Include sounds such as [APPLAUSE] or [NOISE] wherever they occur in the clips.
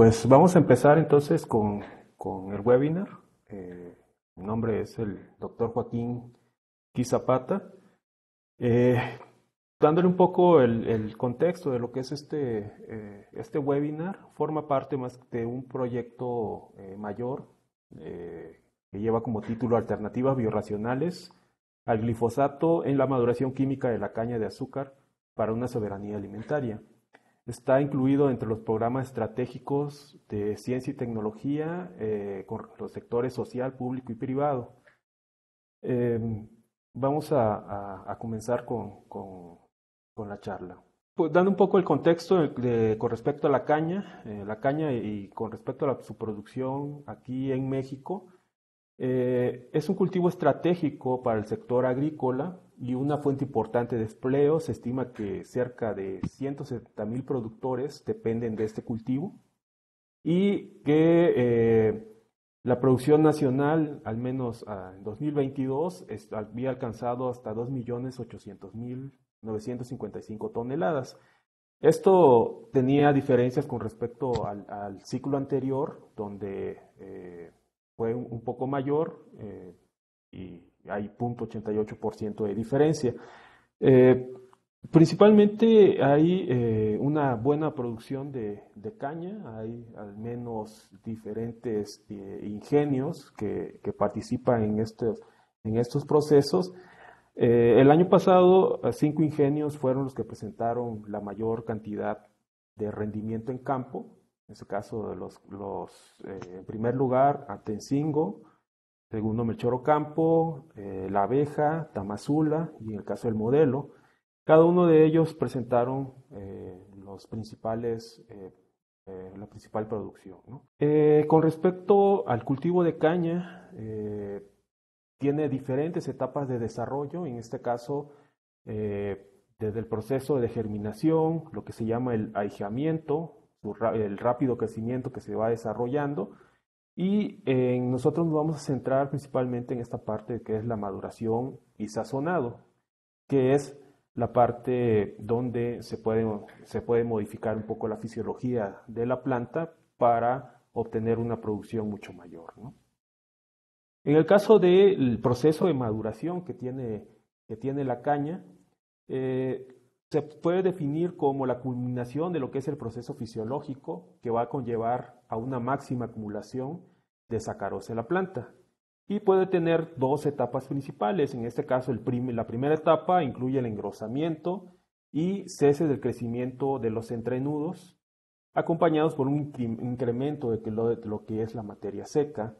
Pues vamos a empezar entonces con, el webinar. Eh, mi nombre es el doctor Joaquín Quizapata. Eh, dándole un poco el, contexto de lo que es este, eh, este webinar, forma parte más de un proyecto mayor que lleva como título Alternativas Biorracionales al glifosato en la maduración química de la caña de azúcar para una soberanía alimentaria. Está incluido entre los programas estratégicos de ciencia y tecnología eh, con los sectores social, público y privado. Em, vamos a, comenzar con, la charla. Pues, dando un poco el contexto con respecto a la caña, eh, la caña y con respecto a su producción aquí en México, eh, es un cultivo estratégico para el sector agrícola y una fuente importante de empleo. Se estima que cerca de 170 mil productores dependen de este cultivo y que eh, la producción nacional, al menos ah, en 2022, había alcanzado hasta 2.800.955 toneladas. Esto tenía diferencias con respecto al, ciclo anterior, donde eh, fue un, poco mayor eh, y hay 0.88% de diferencia. Eh, principalmente hay eh, una buena producción de, caña, hay al menos diferentes ingenios que, participan en estos, en estos procesos. el año pasado, cinco ingenios fueron los que presentaron la mayor cantidad de rendimiento en campo, en este caso, los, los eh, en primer lugar, Atencingo, segundo Melchor Campo, eh, La Abeja, Tamazula y en el caso del modelo. Cada uno de ellos presentaron eh, los principales, la principal producción. con respecto al cultivo de caña, tiene diferentes etapas de desarrollo, en este caso, desde el proceso de germinación, lo que se llama el aijeamiento, el rápido crecimiento que se va desarrollando. Y nosotros nos vamos a centrar principalmente en esta parte que es la maduración y sazonado, que es la parte donde se puede, se puede modificar un poco la fisiología de la planta para obtener una producción mucho mayor. En el caso del proceso de maduración que tiene, que tiene la caña, eh, se puede definir como la culminación de lo que es el proceso fisiológico que va a conllevar a una máxima acumulación de sacarosa en la planta. Y puede tener dos etapas principales. En este caso, la primera etapa incluye el engrosamiento y cese del crecimiento de los entrenudos, acompañados por un incremento de lo que es la materia seca.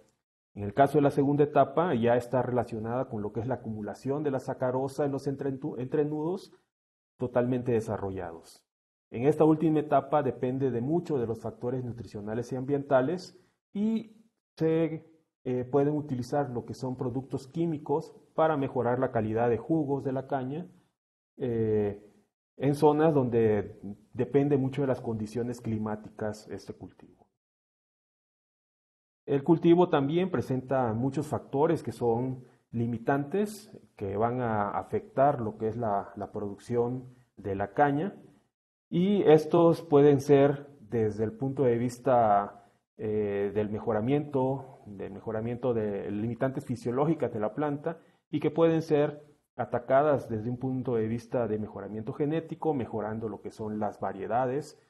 En el caso de la segunda etapa, ya está relacionada con lo que es la acumulación de la sacarosa en los entrenudos totalmente desarrollados. En esta última etapa depende de mucho de los factores nutricionales y ambientales y se eh, pueden utilizar lo que son productos químicos para mejorar la calidad de jugos de la caña eh, en zonas donde depende mucho de las condiciones climáticas este cultivo. El cultivo también presenta muchos factores que son limitantes que van a afectar lo que es la, producción de la caña. Y estos pueden ser desde el punto de vista eh, del mejoramiento, del mejoramiento de limitantes fisiológicas de la planta y que pueden ser atacadas desde un punto de vista de mejoramiento genético, mejorando lo que son las variedades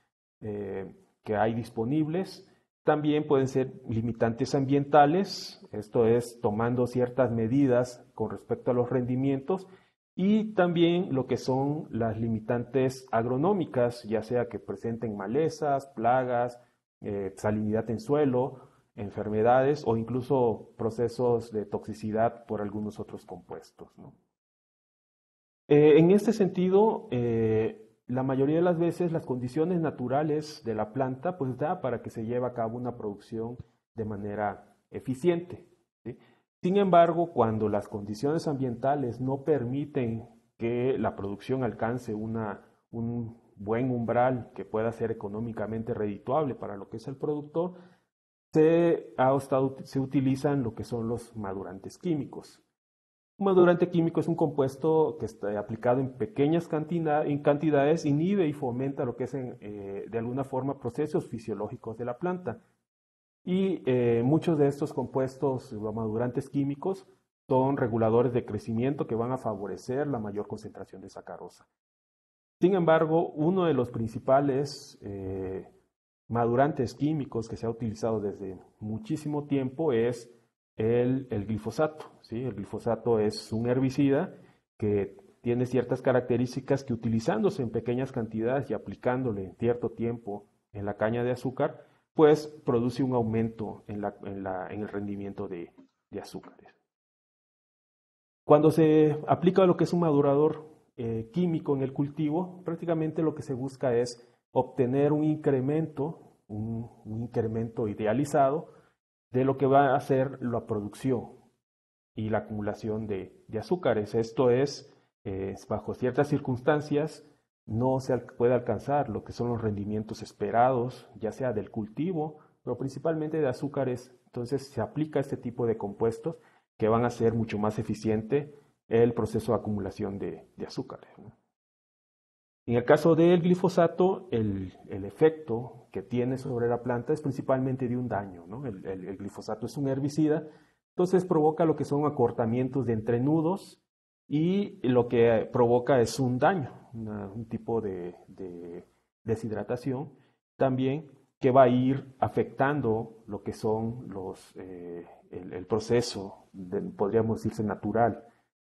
eh, que hay disponibles también pueden ser limitantes ambientales, esto es tomando ciertas medidas con respecto a los rendimientos y también lo que son las limitantes agronómicas, ya sea que presenten malezas, plagas, eh, salinidad en suelo, enfermedades o incluso procesos de toxicidad por algunos otros compuestos. Eh, en este sentido, eh, la mayoría de las veces las condiciones naturales de la planta pues da para que se lleve a cabo una producción de manera eficiente. Sin embargo, cuando las condiciones ambientales no permiten que la producción alcance una, un buen umbral que pueda ser económicamente redituable para lo que es el productor, se, se utilizan lo que son los madurantes químicos. Un madurante químico es un compuesto que está aplicado en pequeñas cantidades, inhibe y fomenta lo que es eh, de alguna forma procesos fisiológicos de la planta. Y eh, muchos de estos compuestos madurantes químicos son reguladores de crecimiento que van a favorecer la mayor concentración de sacarosa. Sin embargo, uno de los principales eh, madurantes químicos que se ha utilizado desde muchísimo tiempo es el, glifosato. ¿sí? El glifosato es un herbicida que tiene ciertas características que utilizándose en pequeñas cantidades y aplicándole en cierto tiempo en la caña de azúcar, pues produce un aumento en, el rendimiento de, azúcares. Cuando se aplica lo que es un madurador eh, químico en el cultivo, prácticamente lo que se busca es obtener un incremento, un, incremento idealizado de lo que va a ser la producción y la acumulación de, azúcares. Esto es, eh, bajo ciertas circunstancias, no se puede alcanzar lo que son los rendimientos esperados, ya sea del cultivo, pero principalmente de azúcares. Entonces se aplica este tipo de compuestos que van a ser mucho más eficiente el proceso de acumulación de, azúcares. En el caso del glifosato, el, efecto que tiene sobre la planta es principalmente de un daño. El, glifosato es un herbicida, entonces provoca lo que son acortamientos de entrenudos y lo que provoca es un daño, un tipo de, deshidratación también que va a ir afectando lo que son los, eh, el, proceso, podríamos decirse, natural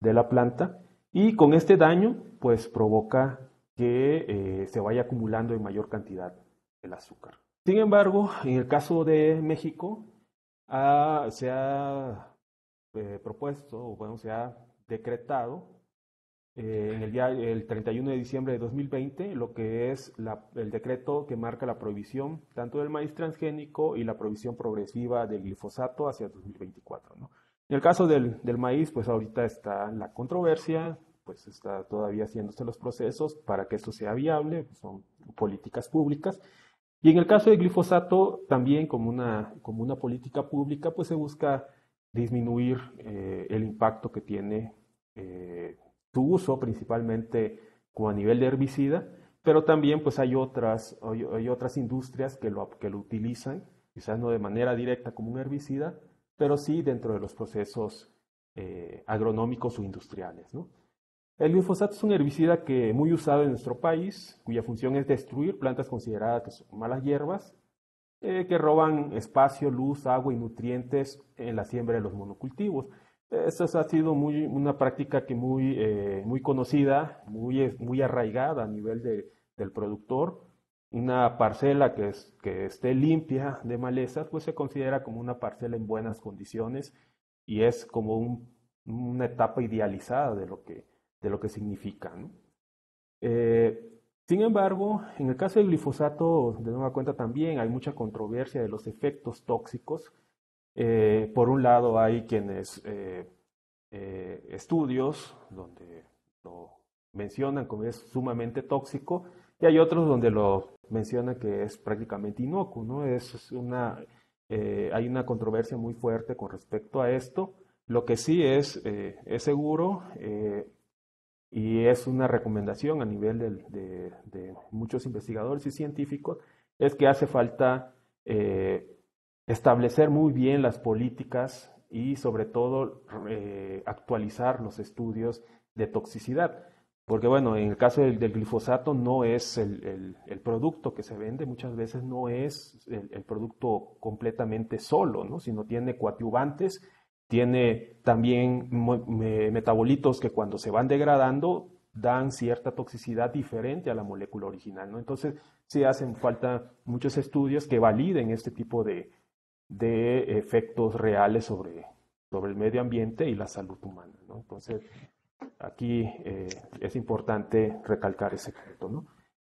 de la planta y con este daño pues provoca que eh, se vaya acumulando en mayor cantidad el azúcar. Sin embargo, en el caso de México, se ha eh, propuesto, o bueno, se ha decretado eh, en el día el 31 de diciembre de 2020 lo que es el decreto que marca la prohibición tanto del maíz transgénico y la prohibición progresiva del glifosato hacia 2024. En el caso del, del maíz, pues ahorita está la controversia, pues está todavía haciéndose los procesos para que esto sea viable, pues, son políticas públicas. Y en el caso del glifosato, también como una, como una política pública, pues se busca disminuir eh, el impacto que tiene eh, su uso, principalmente a nivel de herbicida, pero también pues hay otras, hay, otras industrias que lo, que lo utilizan, quizás no de manera directa como un herbicida, pero sí dentro de los procesos eh, agronómicos o industriales. ¿no? El glifosato es un herbicida que muy usado en nuestro país, cuya función es destruir plantas consideradas que malas hierbas, eh, que roban espacio, luz, agua y nutrientes en la siembra de los monocultivos. Esta ha sido una práctica que muy, eh, muy conocida, muy, arraigada a nivel de, del productor. Una parcela que, es, que esté limpia de malezas, pues se considera como una parcela en buenas condiciones y es como un, una etapa idealizada de lo que, de lo que significa. Eh, sin embargo, en el caso del glifosato, de nueva cuenta también hay mucha controversia de los efectos tóxicos. Eh, por un lado, hay quienes eh, estudios donde lo mencionan como es sumamente tóxico y hay otros donde lo mencionan que es prácticamente inocuo. ¿no? Es una, hay una controversia muy fuerte con respecto a esto. Lo que sí es, es seguro y es una recomendación a nivel de, muchos investigadores y científicos, es que hace falta eh, establecer muy bien las políticas y sobre todo eh, actualizar los estudios de toxicidad. Porque bueno, en el caso del, glifosato no es el, producto que se vende, muchas veces no es el, producto completamente solo, ¿no? sino tiene coadyuvantes tiene también metabolitos que cuando se van degradando dan cierta toxicidad diferente a la molécula original. ¿no? Entonces, sí hacen falta muchos estudios que validen este tipo de, efectos reales sobre, sobre, el medio ambiente y la salud humana. Entonces, aquí eh, es importante recalcar ese punto.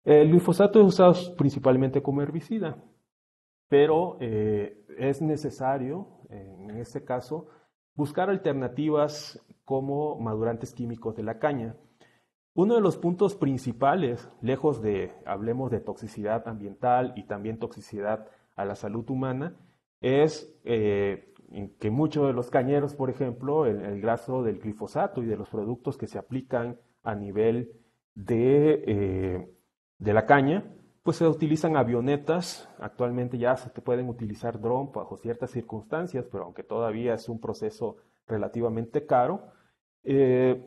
El glifosato es usado principalmente como herbicida, pero eh, es necesario, en este caso, buscar alternativas como madurantes químicos de la caña. Uno de los puntos principales, lejos de, hablemos de toxicidad ambiental y también toxicidad a la salud humana, es eh, que muchos de los cañeros, por ejemplo, el, graso del glifosato y de los productos que se aplican a nivel de, eh, de la caña, pues se utilizan avionetas, actualmente ya se pueden utilizar drones bajo ciertas circunstancias, pero aunque todavía es un proceso relativamente caro. Eh,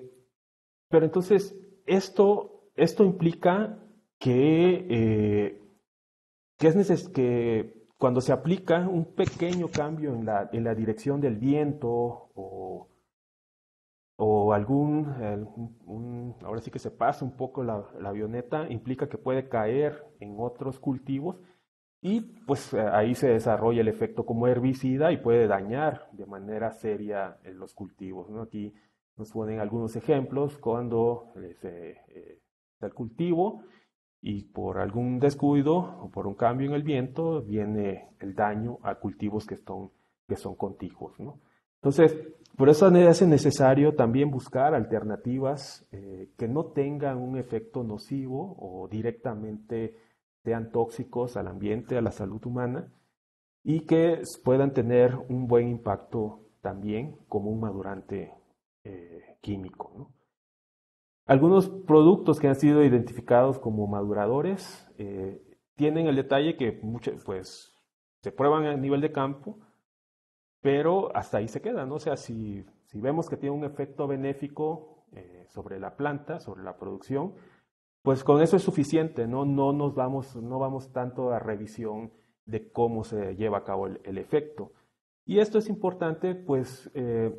pero entonces, esto, esto implica que, eh, que es que cuando se aplica un pequeño cambio en la, en la dirección del viento o, o algún, ahora sí que se pasa un poco la, avioneta, implica que puede caer en otros cultivos y pues ahí se desarrolla el efecto como herbicida y puede dañar de manera seria los cultivos. ¿no? Aquí nos ponen algunos ejemplos cuando se, eh, el cultivo y por algún descuido o por un cambio en el viento viene el daño a cultivos que, son, que son contiguos. ¿no? Entonces, por eso es necesario también buscar alternativas eh, que no tengan un efecto nocivo o directamente sean tóxicos al ambiente, a la salud humana y que puedan tener un buen impacto también como un madurante eh, químico. ¿no? Algunos productos que han sido identificados como maduradores eh, tienen el detalle que pues, se prueban a nivel de campo, pero hasta ahí se queda, ¿no? O sea, si, si vemos que tiene un efecto benéfico eh, sobre la planta, sobre la producción, pues con eso es suficiente, ¿no? No nos vamos, no vamos tanto a revisión de cómo se lleva a cabo el, efecto. Y esto es importante, pues, eh,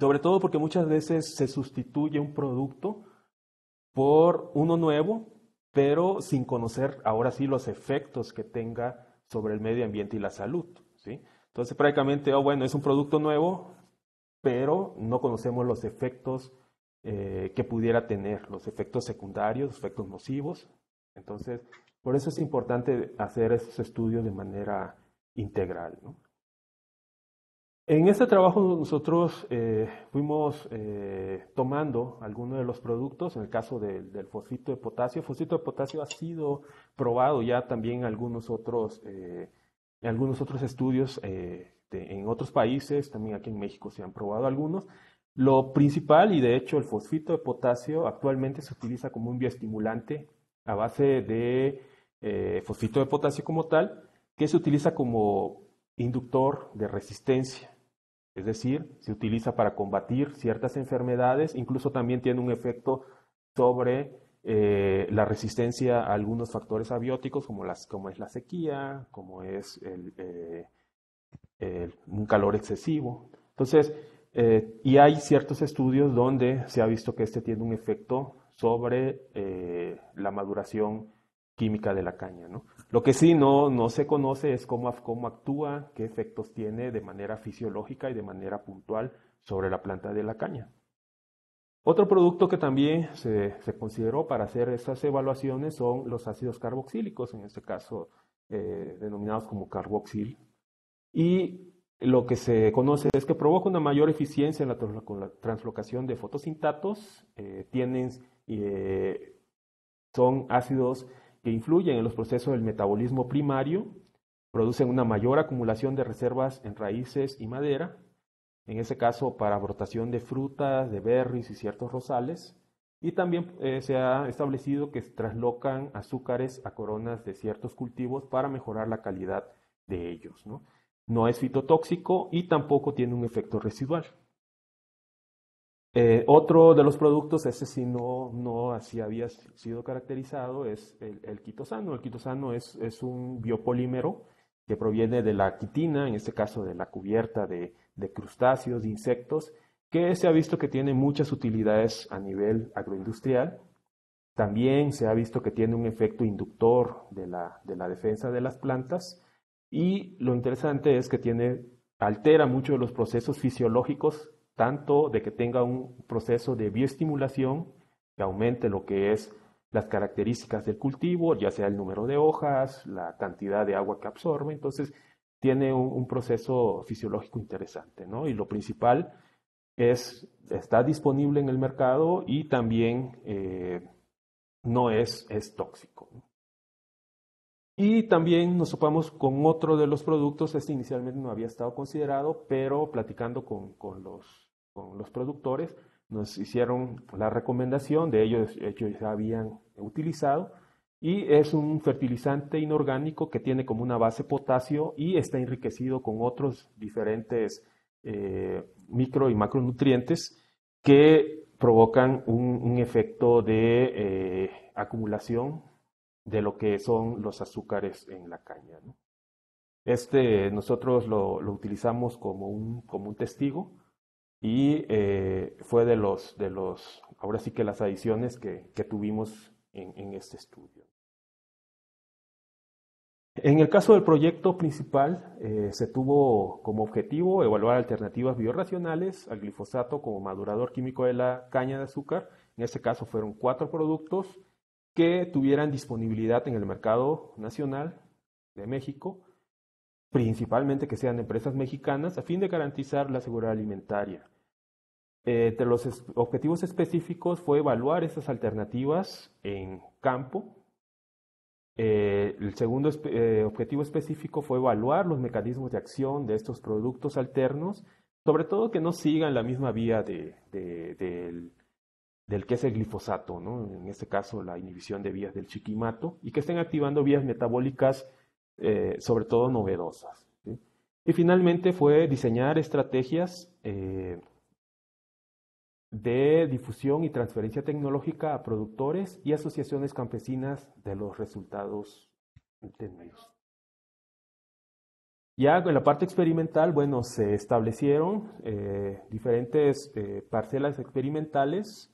sobre todo porque muchas veces se sustituye un producto por uno nuevo, pero sin conocer ahora sí los efectos que tenga sobre el medio ambiente y la salud, ¿sí? Entonces, prácticamente, oh, bueno, es un producto nuevo, pero no conocemos los efectos eh, que pudiera tener, los efectos secundarios, los efectos nocivos. Entonces, por eso es importante hacer esos estudios de manera integral. En este trabajo nosotros eh, fuimos eh, tomando algunos de los productos, en el caso del fosfito de potasio. El fosfito de potasio ha sido probado ya también en algunos otros algunos otros estudios eh, en otros países, también aquí en México se han probado algunos. Lo principal, y de hecho el fosfito de potasio actualmente se utiliza como un bioestimulante a base de eh, fosfito de potasio como tal, que se utiliza como inductor de resistencia. Es decir, se utiliza para combatir ciertas enfermedades, incluso también tiene un efecto sobre eh, la resistencia a algunos factores abióticos como, las, como es la sequía, como es el, eh, un calor excesivo. Entonces, eh, y hay ciertos estudios donde se ha visto que este tiene un efecto sobre la maduración química de la caña. ¿no? Lo que sí no, no se conoce es cómo, cómo actúa, qué efectos tiene de manera fisiológica y de manera puntual sobre la planta de la caña. Otro producto que también se, consideró para hacer estas evaluaciones son los ácidos carboxílicos, en este caso eh, denominados como carboxil. Y lo que se conoce es que provoca una mayor eficiencia en la, translocación de fotosintatos, eh, tienen, eh, son ácidos que influyen en los procesos del metabolismo primario, producen una mayor acumulación de reservas en raíces y madera, en ese caso para brotación de frutas, de berries y ciertos rosales. Y también eh, se ha establecido que traslocan azúcares a coronas de ciertos cultivos para mejorar la calidad de ellos. No, no es fitotóxico y tampoco tiene un efecto residual. Eh, otro de los productos, ese sí no, no así había sido caracterizado, es el, el quitosano. El quitosano es, es un biopolímero que proviene de la quitina, en este caso de la cubierta de, crustáceos, de insectos, que se ha visto que tiene muchas utilidades a nivel agroindustrial. También se ha visto que tiene un efecto inductor de la, de la defensa de las plantas y lo interesante es que tiene, altera mucho de los procesos fisiológicos, tanto de que tenga un proceso de bioestimulación que aumente lo que es las características del cultivo, ya sea el número de hojas, la cantidad de agua que absorbe, entonces tiene un, proceso fisiológico interesante, ¿no? Y lo principal es, está disponible en el mercado y también eh, no es, es tóxico. Y también nos topamos con otro de los productos, este inicialmente no había estado considerado, pero platicando con, con, los, con los productores, nos hicieron la recomendación, de ellos, ellos ya habían utilizado, y es un fertilizante inorgánico que tiene como una base potasio y está enriquecido con otros diferentes eh, micro y macronutrientes que provocan un, efecto de eh, acumulación de lo que son los azúcares en la caña. Este nosotros lo, utilizamos como un, como un testigo y eh, fue de los, de los, ahora sí que las adiciones que, tuvimos en, este estudio. En el caso del proyecto principal, eh, se tuvo como objetivo evaluar alternativas biorracionales al glifosato como madurador químico de la caña de azúcar. En este caso fueron cuatro productos que tuvieran disponibilidad en el mercado nacional de México, principalmente que sean empresas mexicanas, a fin de garantizar la seguridad alimentaria. Eh, entre los objetivos específicos fue evaluar esas alternativas en campo. Eh, el segundo eh, objetivo específico fue evaluar los mecanismos de acción de estos productos alternos, sobre todo que no sigan la misma vía de, del que es el glifosato, ¿no? en este caso la inhibición de vías del chiquimato, y que estén activando vías metabólicas eh, sobre todo novedosas. Y finalmente fue diseñar estrategias de difusión y transferencia tecnológica a productores y asociaciones campesinas de los resultados obtenidos. Ya en la parte experimental, bueno, se establecieron eh, diferentes parcelas experimentales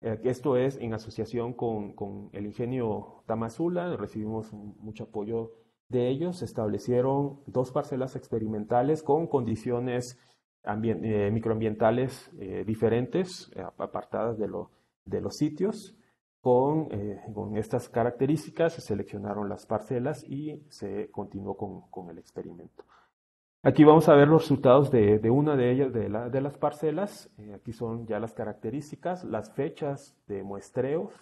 eh, esto es en asociación con, el ingenio Tamazula, recibimos mucho apoyo de ellos. Se establecieron dos parcelas experimentales con condiciones eh, microambientales eh, diferentes, apartadas de, los sitios. Con, estas características se seleccionaron las parcelas y se continuó con el experimento. Aquí vamos a ver los resultados de, una de ellas, de, las parcelas. Eh, aquí son ya las características, las fechas de muestreos,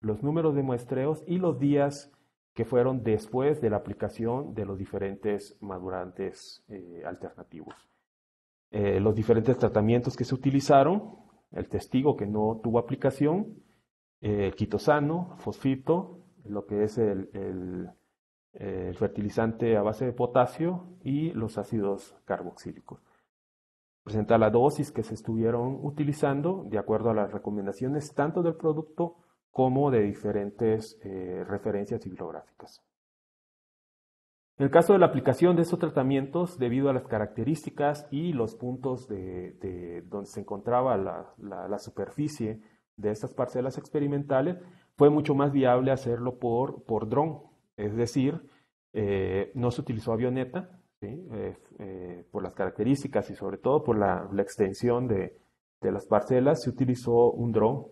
los números de muestreos y los días que fueron después de la aplicación de los diferentes madurantes eh, alternativos. Eh, los diferentes tratamientos que se utilizaron, el testigo que no tuvo aplicación, el quitosano, fosfito, lo que es el el fertilizante a base de potasio y los ácidos carboxílicos. Presenta la dosis que se estuvieron utilizando de acuerdo a las recomendaciones tanto del producto como de diferentes eh, referencias bibliográficas. En el caso de la aplicación de estos tratamientos, debido a las características y los puntos de, donde se encontraba la, la, superficie de estas parcelas experimentales, fue mucho más viable hacerlo por, por dron, es decir, eh, no se utilizó avioneta eh, eh, por las características y sobre todo por la, extensión de, las parcelas, se utilizó un dron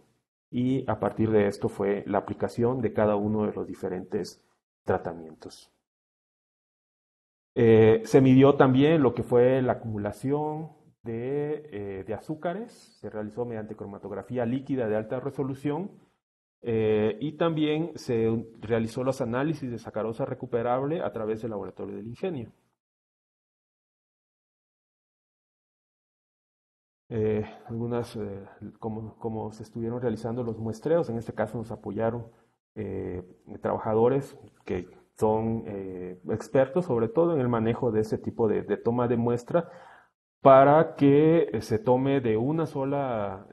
y a partir de esto fue la aplicación de cada uno de los diferentes tratamientos. Se midió también lo que fue la acumulación de, de azúcares, se realizó mediante cromatografía líquida de alta resolución eh, y también se realizó los análisis de sacarosa recuperable a través del laboratorio del ingenio. Eh, algunas, eh, como, se estuvieron realizando los muestreos, en este caso nos apoyaron trabajadores que son expertos sobre todo en el manejo de ese tipo de, toma de muestra para que se tome de una sola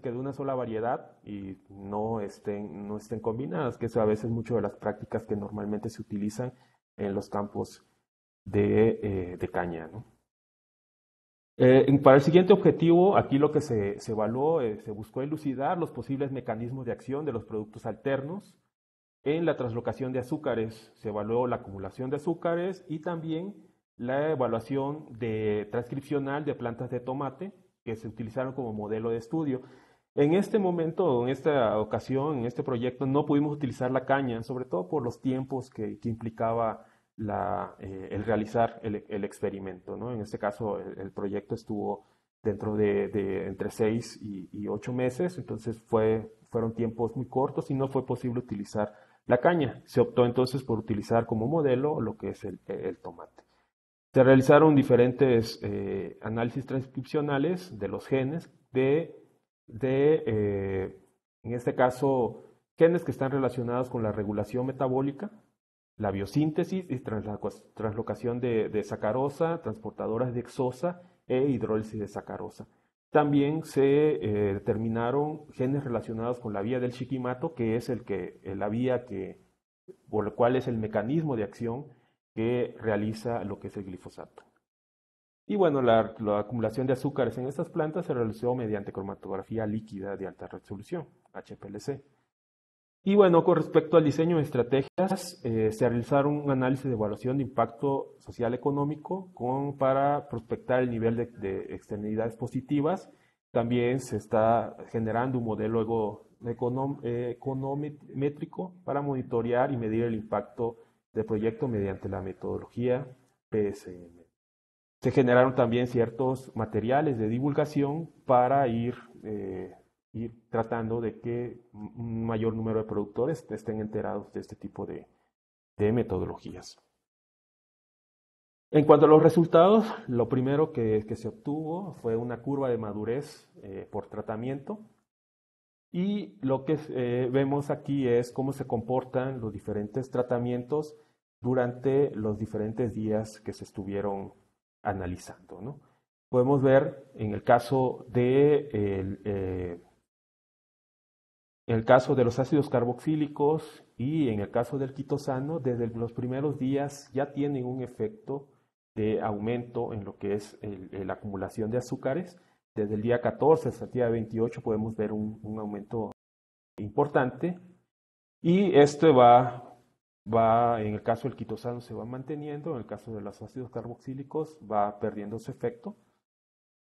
que de una sola variedad y no estén, no estén combinadas, que es a veces mucho de las prácticas que normalmente se utilizan en los campos de, eh, caña. Eh, para el siguiente objetivo, aquí lo que se, evaluó, eh, se buscó elucidar los posibles mecanismos de acción de los productos alternos. En la translocación de azúcares se evaluó la acumulación de azúcares y también la evaluación de transcripcional de plantas de tomate que se utilizaron como modelo de estudio. En este momento, en esta ocasión, en este proyecto, no pudimos utilizar la caña, sobre todo por los tiempos que, implicaba eh, el realizar el, experimento. ¿no? En este caso, el, proyecto estuvo dentro de, entre seis y, ocho meses, entonces fue, fueron tiempos muy cortos y no fue posible utilizar la caña. Se optó entonces por utilizar como modelo lo que es el, tomate. Se realizaron diferentes eh, análisis transcripcionales de los genes de, de eh, en este caso, genes que están relacionados con la regulación metabólica, la biosíntesis y translocación de, de sacarosa, transportadoras de exosa e hidrólisis de sacarosa. También se eh, determinaron genes relacionados con la vía del Shikimato, que es el que, eh, la vía que, por el cual es el mecanismo de acción que realiza lo que es el glifosato. Y bueno, la, acumulación de azúcares en estas plantas se realizó mediante cromatografía líquida de alta resolución, HPLC. Y bueno, con respecto al diseño de estrategias, eh, se realizaron un análisis de evaluación de impacto social económico con, para prospectar el nivel de, externalidades positivas. También se está generando un modelo econométrico para monitorear y medir el impacto del proyecto mediante la metodología PSM. Se generaron también ciertos materiales de divulgación para ir eh, ir tratando de que un mayor número de productores estén enterados de este tipo de, metodologías. En cuanto a los resultados, lo primero que, se obtuvo fue una curva de madurez eh, por tratamiento y lo que eh, vemos aquí es cómo se comportan los diferentes tratamientos durante los diferentes días que se estuvieron analizando. Podemos ver en el caso de eh, en el caso de los ácidos carboxílicos y en el caso del quitosano, desde los primeros días ya tienen un efecto de aumento en lo que es la acumulación de azúcares. Desde el día 14 hasta el día 28 podemos ver un, aumento importante y esto va, va, en el caso del quitosano se va manteniendo, en el caso de los ácidos carboxílicos va perdiendo su efecto.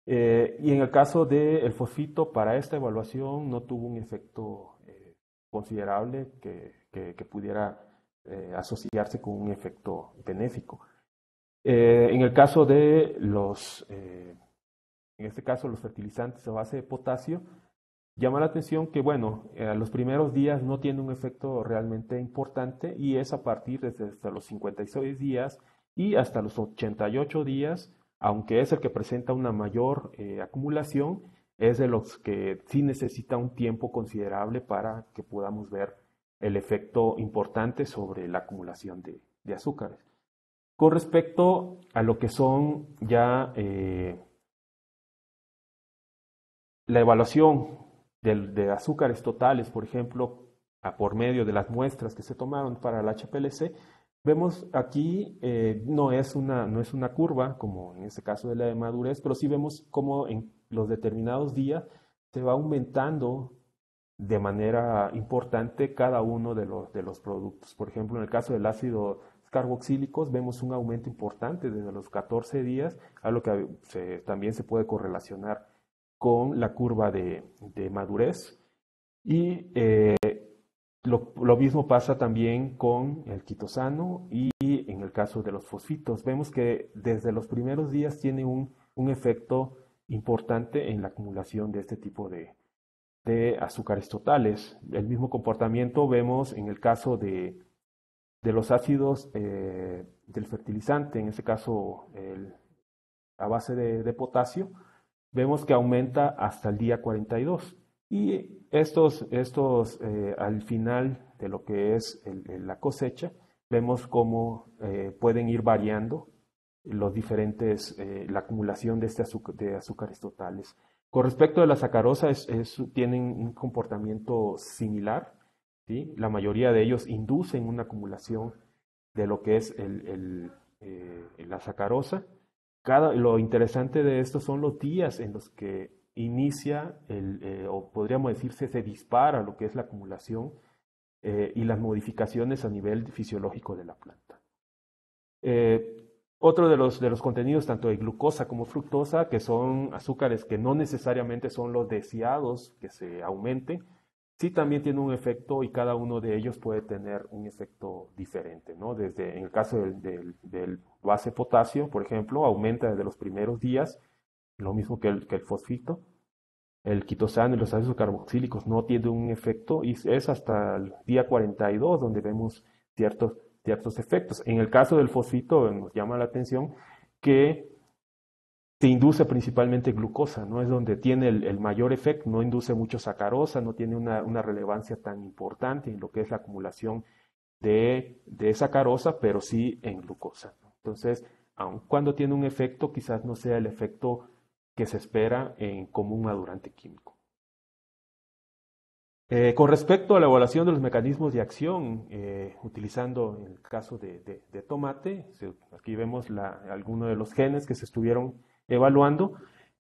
Eh, y en el caso del fosfito, para esta evaluación no tuvo un efecto eh, considerable que, pudiera eh, asociarse con un efecto benéfico. en el caso de los, en este caso los fertilizantes a base de potasio, llama la atención que, bueno, a los primeros días no tiene un efecto realmente importante y es a partir de hasta los 56 días y hasta los 88 días aunque es el que presenta una mayor eh, acumulación, es de los que sí necesita un tiempo considerable para que podamos ver el efecto importante sobre la acumulación de, azúcares. Con respecto a lo que son ya eh, la evaluación de, azúcares totales, por ejemplo, por medio de las muestras que se tomaron para el HPLC, Vemos aquí, eh, no, es una, no es una curva, como en este caso de la de madurez, pero sí vemos cómo en los determinados días se va aumentando de manera importante cada uno de los, de los productos. Por ejemplo, en el caso del ácido carboxílicos vemos un aumento importante desde los 14 días, a lo que también se puede correlacionar con la curva de, de madurez. Y eh, lo, mismo pasa también con el quitosano y en el caso de los fosfitos. Vemos que desde los primeros días tiene un, efecto importante en la acumulación de este tipo de, azúcares totales. El mismo comportamiento vemos en el caso de, los ácidos eh, del fertilizante, en este caso a base de, de potasio, vemos que aumenta hasta el día 42. Y estos, estos eh, al final de lo que es la cosecha, vemos cómo eh, pueden ir variando los diferentes, eh, la acumulación de, este de azúcares totales. Con respecto a la sacarosa, tienen un comportamiento similar. La mayoría de ellos inducen una acumulación de lo que es el, la sacarosa. Cada, lo interesante de esto son los días en los que inicia, el, eh, o podríamos decirse, se dispara lo que es la acumulación eh, y las modificaciones a nivel fisiológico de la planta. Eh, otro de los, de los contenidos, tanto de glucosa como fructosa, que son azúcares que no necesariamente son los deseados que se aumenten, sí también tiene un efecto y cada uno de ellos puede tener un efecto diferente. ¿no? Desde, en el caso del, del, del base potasio, por ejemplo, aumenta desde los primeros días lo mismo que el, fosfito. el quitosano y los ácidos carboxílicos no tienen un efecto y es hasta el día 42 donde vemos ciertos, ciertos efectos. En el caso del fosfito nos llama la atención que se induce principalmente glucosa, ¿no? Es donde tiene el, mayor efecto, no induce mucho sacarosa, no tiene una, relevancia tan importante en lo que es la acumulación de, de sacarosa, pero sí en glucosa. Entonces, aun cuando tiene un efecto, quizás no sea el efecto que se espera en, como un madurante químico. Eh, con respecto a la evaluación de los mecanismos de acción, eh, utilizando el caso de, tomate, aquí vemos algunos de los genes que se estuvieron evaluando,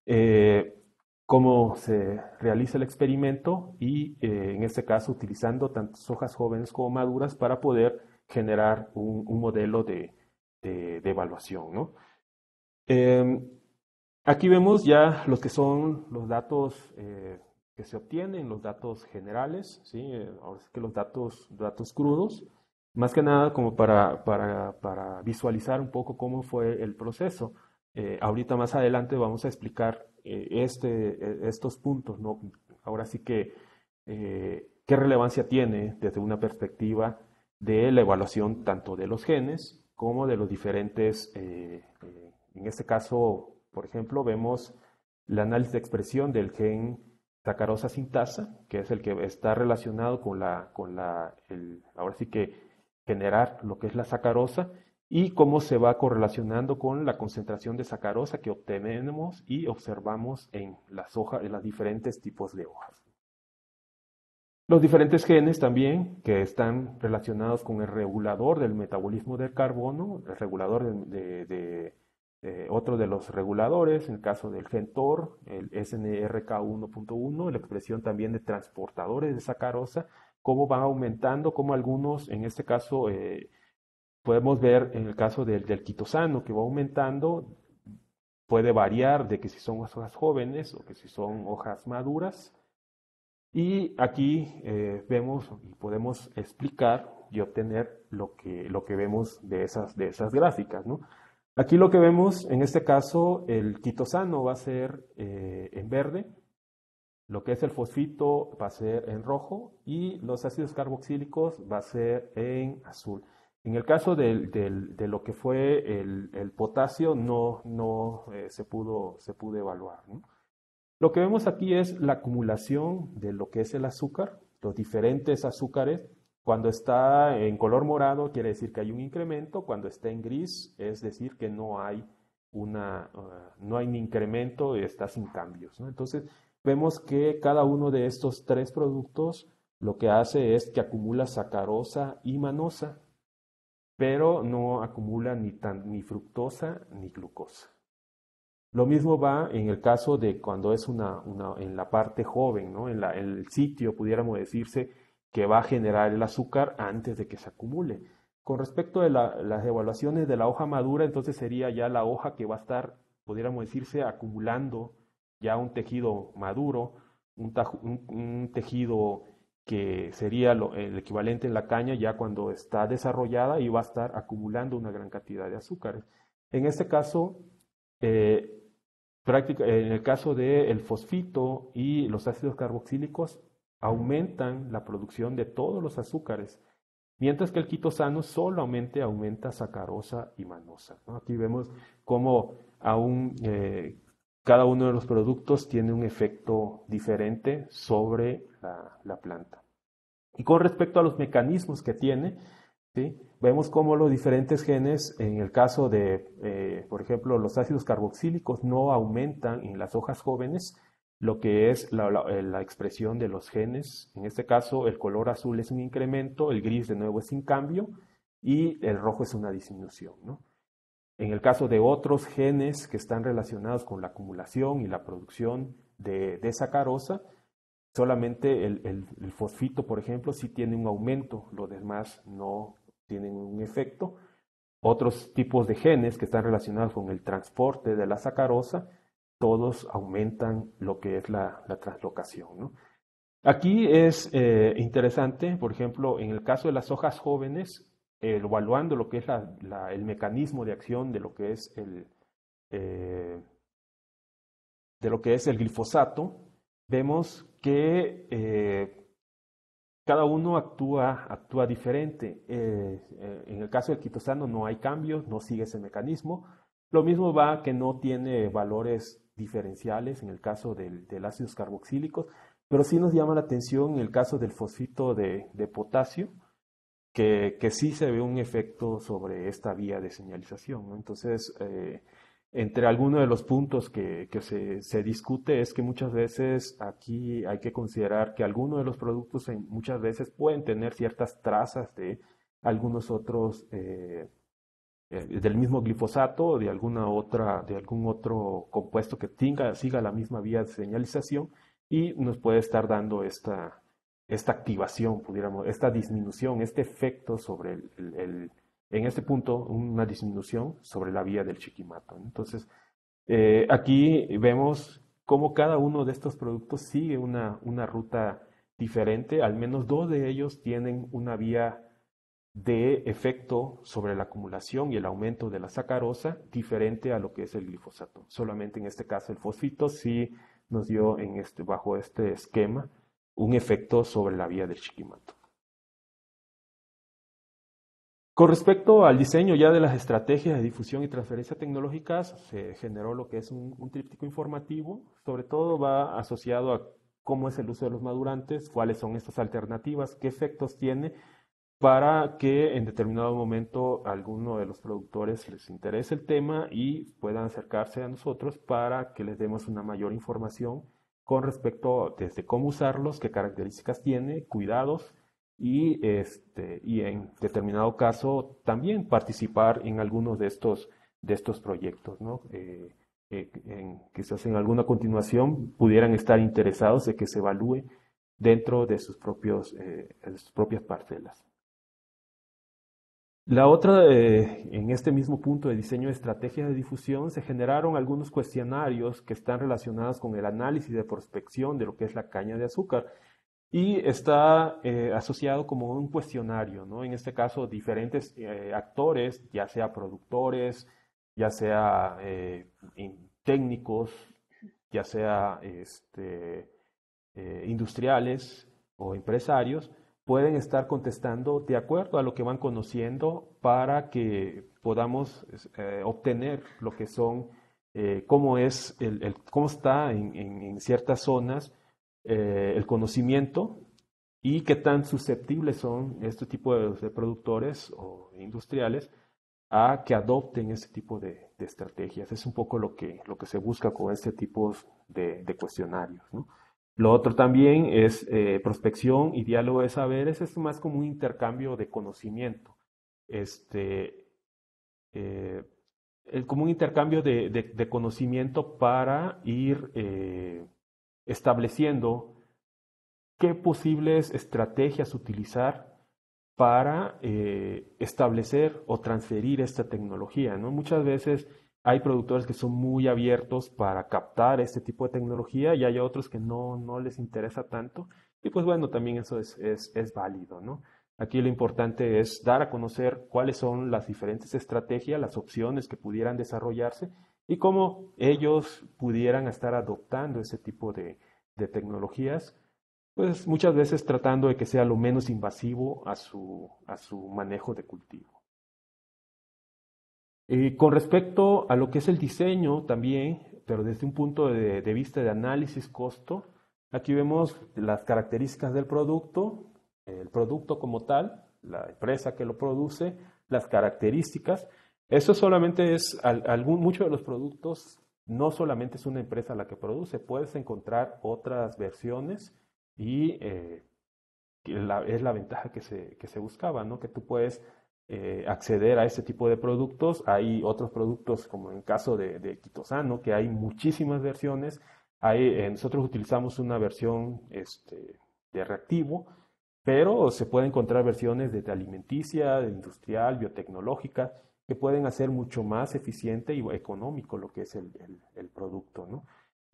eh, cómo se realiza el experimento y en este caso utilizando tantas hojas jóvenes como maduras para poder generar un, modelo de, evaluación. ¿no? Aquí vemos ya los que son los datos eh, que se obtienen, los datos generales, ¿sí? Eh, ahora sí que los datos, datos crudos, más que nada como para, para, visualizar un poco cómo fue el proceso. Eh, ahorita más adelante vamos a explicar este, estos puntos, ¿no? Ahora sí que qué relevancia tiene desde una perspectiva de la evaluación tanto de los genes como de los diferentes, en este caso, por ejemplo, vemos el análisis de expresión del gen sacarosa sintasa, que es el que está relacionado con la, con la, ahora sí que generar lo que es la sacarosa y cómo se va correlacionando con la concentración de sacarosa que obtenemos y observamos en las hojas, en los diferentes tipos de hojas. Los diferentes genes también que están relacionados con el regulador del metabolismo del carbono, el regulador de eh, otro de los reguladores, en el caso del GENTOR, el SNRK1.1, la expresión también de transportadores de sacarosa, cómo van aumentando, cómo algunos, en este caso, eh, podemos ver en el caso del, del quitosano, que va aumentando, puede variar de que si son hojas jóvenes o que si son hojas maduras. Y aquí eh, vemos y podemos explicar y obtener lo que, lo que vemos de esas, de esas gráficas. ¿no? Aquí lo que vemos, en este caso, el quitosano va a ser eh, en verde, lo que es el fosfito va a ser en rojo y los ácidos carboxílicos va a ser en azul. En el caso de, lo que fue el, potasio, no, eh, se pudo evaluar. Lo que vemos aquí es la acumulación de lo que es el azúcar, los diferentes azúcares cuando está en color morado quiere decir que hay un incremento, cuando está en gris es decir que no hay una, uh, no hay ni incremento, está sin cambios. Entonces vemos que cada uno de estos tres productos lo que hace es que acumula sacarosa y manosa, pero no acumula ni, fructosa ni glucosa. Lo mismo va en el caso de cuando es una, una en la parte joven, en, la, en el sitio, pudiéramos decirse, que va a generar el azúcar antes de que se acumule. Con respecto a las evaluaciones de la hoja madura, entonces sería ya la hoja que va a estar, pudiéramos decirse, acumulando ya un tejido maduro, un, tejido que sería el equivalente en la caña ya cuando está desarrollada y va a estar acumulando una gran cantidad de azúcares. En este caso, eh, en el caso del fosfito y los ácidos carboxílicos, aumentan la producción de todos los azúcares, mientras que el quitosano solamente aumenta sacarosa y manosa. Aquí vemos cómo aún eh, cada uno de los productos tiene un efecto diferente sobre la, planta. Y con respecto a los mecanismos que tiene, vemos cómo los diferentes genes, en el caso de, eh, por ejemplo, los ácidos carboxílicos, no aumentan en las hojas jóvenes, lo que es eh, la, expresión de los genes. En este caso, el color azul es un incremento, el gris de nuevo es sin cambio y el rojo es una disminución. En el caso de otros genes que están relacionados con la acumulación y la producción de, sacarosa, solamente el, fosfito, por ejemplo, sí tiene un aumento, los demás no tienen un efecto. Otros tipos de genes que están relacionados con el transporte de la sacarosa todos aumentan lo que es la, translocación. Aquí es eh, interesante, por ejemplo, en el caso de las hojas jóvenes, evaluando lo que es el mecanismo de acción de lo que es el, eh, de lo que es el glifosato, vemos que eh, cada uno actúa, actúa diferente. Eh, en el caso del quitosano no hay cambios, no sigue ese mecanismo. Lo mismo va que no tiene valores diferenciales en el caso del, del ácidos carboxílicos, pero sí nos llama la atención en el caso del fosfito de, potasio, que, que, sí se ve un efecto sobre esta vía de señalización. Entonces, eh, entre algunos de los puntos que, que se, se, discute es que muchas veces aquí hay que considerar que algunos de los productos muchas veces pueden tener ciertas trazas de algunos otros eh, del mismo glifosato de alguna otra de algún otro compuesto que tenga, siga la misma vía de señalización y nos puede estar dando esta, esta activación, pudiéramos, esta disminución, este efecto sobre el, en este punto, una disminución sobre la vía del chiquimato. Entonces, eh, aquí vemos cómo cada uno de estos productos sigue una, una ruta diferente, al menos dos de ellos tienen una vía de efecto sobre la acumulación y el aumento de la sacarosa diferente a lo que es el glifosato. Solamente en este caso el fosfito sí nos dio en este, bajo este esquema un efecto sobre la vía del chiquimato. Con respecto al diseño ya de las estrategias de difusión y transferencia tecnológicas, se generó lo que es un, un tríptico informativo. Sobre todo va asociado a cómo es el uso de los madurantes, cuáles son estas alternativas, qué efectos tiene para que en determinado momento alguno de los productores les interese el tema y puedan acercarse a nosotros para que les demos una mayor información con respecto desde cómo usarlos, qué características tiene, cuidados y, este, y en determinado caso también participar en algunos de estos, de estos proyectos. ¿no? Eh, eh, quizás en alguna continuación pudieran estar interesados de que se evalúe dentro de sus, propios, eh, de sus propias parcelas. La otra, eh, en este mismo punto de diseño de estrategias de difusión, se generaron algunos cuestionarios que están relacionados con el análisis de prospección de lo que es la caña de azúcar y está eh, asociado como un cuestionario, ¿no? En este caso, diferentes eh, actores, ya sea productores, ya sea técnicos, ya sea este, industriales o empresarios, pueden estar contestando de acuerdo a lo que van conociendo para que podamos eh, obtener lo que son, eh, cómo es, el, cómo está en, ciertas zonas eh, el conocimiento y qué tan susceptibles son este tipo de, productores o industriales a que adopten ese tipo de, estrategias. Es un poco lo que, lo que se busca con este tipo de, de cuestionarios. Lo otro también es eh, prospección y diálogo de saberes, es más como un intercambio de conocimiento. Este, eh, como un intercambio de, de, conocimiento para ir eh, estableciendo qué posibles estrategias utilizar para establecer o transferir esta tecnología. ¿no? Muchas veces hay productores que son muy abiertos para captar este tipo de tecnología y hay otros que no, no les interesa tanto. Y pues bueno, también eso es, es, es válido, ¿no? Aquí lo importante es dar a conocer cuáles son las diferentes estrategias, las opciones que pudieran desarrollarse y cómo ellos pudieran estar adoptando ese tipo de, de tecnologías, pues muchas veces tratando de que sea lo menos invasivo a su, a su manejo de cultivo. Eh, con respecto a lo que es el diseño también, pero desde un punto de, vista de análisis costo, aquí vemos las características del producto, el producto como tal, la empresa que lo produce, las características. Eso solamente es, algún, muchos de los productos no solamente es una empresa la que produce, puedes encontrar otras versiones y eh, es la ventaja que se, que se buscaba, ¿no? que tú puedes eh, acceder a este tipo de productos. Hay otros productos, como en caso de, de Quitosano, que hay muchísimas versiones. Hay, eh, nosotros utilizamos una versión este, de reactivo, pero se pueden encontrar versiones de alimenticia, de industrial, biotecnológica, que pueden hacer mucho más eficiente y económico lo que es el, el, el producto. ¿no?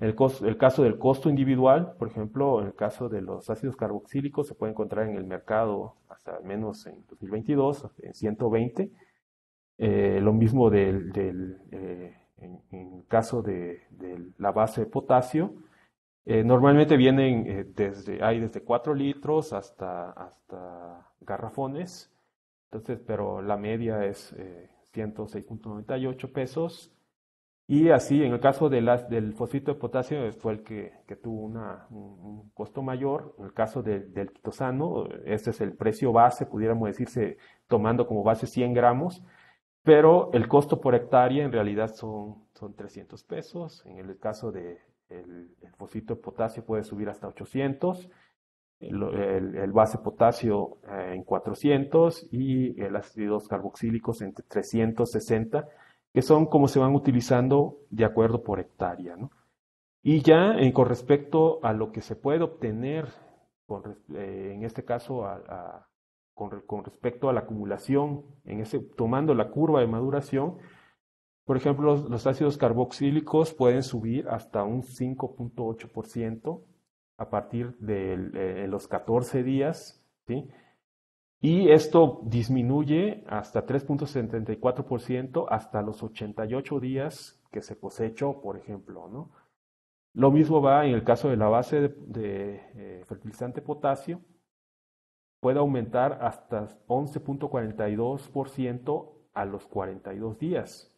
El, el, caso del costo individual, por ejemplo, en el caso de los ácidos carboxílicos, se puede encontrar en el mercado hasta al menos en 2022 en 120. Eh, lo mismo del, del eh, en, el caso de, de, la base de potasio, normalmente vienen desde, hay desde 4 litros hasta, hasta garrafones, entonces, pero la media es 106.98 pesos y así, en el caso del fosfito de potasio, fue el que, tuvo un, costo mayor. En el caso del quitosano, este es el precio base, pudiéramos decirse, tomando como base 100 gramos, pero el costo por hectárea en realidad son, son 300 pesos. En el caso del de fosfito de potasio puede subir hasta 800. El, base potasio eh, en 400 y el ácidos carboxílicos entre 360 que son como se van utilizando de acuerdo por hectárea. ¿no? Y ya eh, con respecto a lo que se puede obtener, eh, en este caso con, respecto a la acumulación, en ese, tomando la curva de maduración, por ejemplo, los, ácidos carboxílicos pueden subir hasta un 5.8% a partir de eh, los 14 días, ¿sí? Y esto disminuye hasta 3.74% hasta los 88 días que se cosechó, por ejemplo. ¿no? Lo mismo va en el caso de la base de, eh, fertilizante potasio, puede aumentar hasta 11.42% a los 42 días.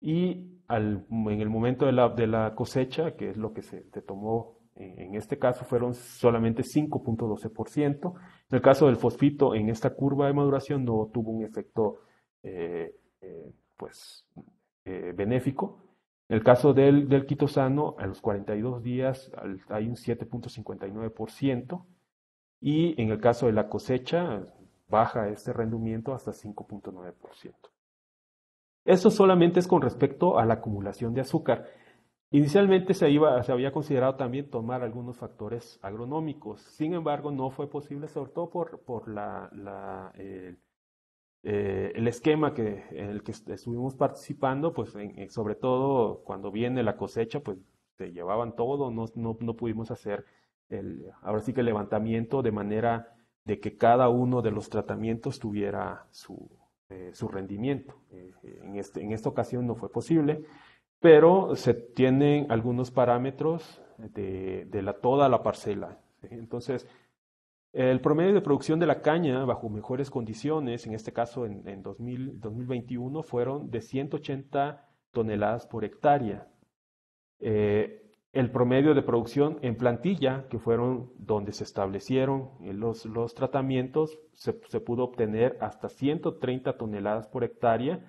Y al, en el momento de la, de la, cosecha, que es lo que se, tomó en este caso fueron solamente 5.12%. En el caso del fosfito, en esta curva de maduración no tuvo un efecto eh, eh, pues, eh, benéfico. En el caso del, quitosano, a los 42 días hay un 7.59%. Y en el caso de la cosecha, baja este rendimiento hasta 5.9%. Eso solamente es con respecto a la acumulación de azúcar. Inicialmente se, iba, se había considerado también tomar algunos factores agronómicos, sin embargo no fue posible, sobre todo por, la, la eh, el esquema que, en el que estuvimos participando, pues sobre todo cuando viene la cosecha, pues se llevaban todo, no, no, no, pudimos hacer el, ahora sí que el levantamiento de manera de que cada uno de los tratamientos tuviera su, eh, rendimiento. Eh, en, este, en esta ocasión no fue posible pero se tienen algunos parámetros de, la, toda la parcela. Entonces, el promedio de producción de la caña bajo mejores condiciones, en este caso en, 2021, fueron de 180 toneladas por hectárea. Eh, el promedio de producción en plantilla, que fueron donde se establecieron los, los tratamientos, se, se, pudo obtener hasta 130 toneladas por hectárea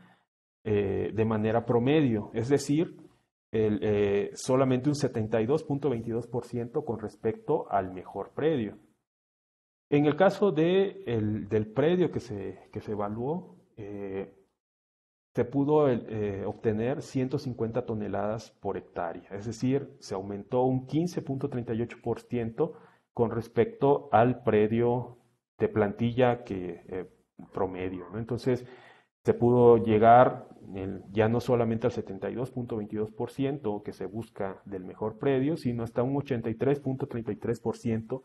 eh, de manera promedio, es decir, eh, solamente un 72.22% con respecto al mejor predio. En el caso de del predio que se, que se evaluó, eh, se pudo obtener 150 toneladas por hectárea, es decir, se aumentó un 15.38% con respecto al predio de plantilla que promedio. Entonces, se pudo llegar ya no solamente al 72.22% que se busca del mejor predio, sino hasta un 83.33%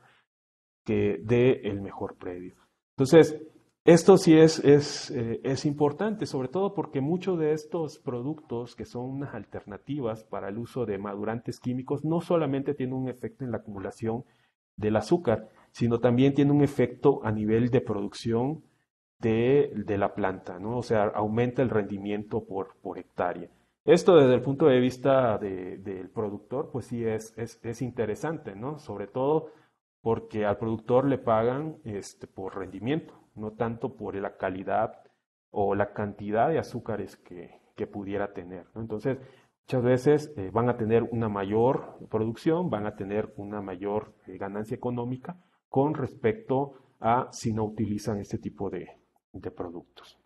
que dé el mejor predio. Entonces, esto sí es, es, eh, es, importante, sobre todo porque muchos de estos productos que son unas alternativas para el uso de madurantes químicos no solamente tienen un efecto en la acumulación del azúcar, sino también tienen un efecto a nivel de producción de, la planta, ¿no? O sea, aumenta el rendimiento por, hectárea. Esto desde el punto de vista del productor, pues sí es, es, interesante, ¿no? Sobre todo porque al productor le pagan este, por rendimiento, no tanto por la calidad o la cantidad de azúcares que, pudiera tener. Entonces, muchas veces eh, van a tener una mayor producción, van a tener una mayor eh, ganancia económica con respecto a si no utilizan este tipo de, de productos.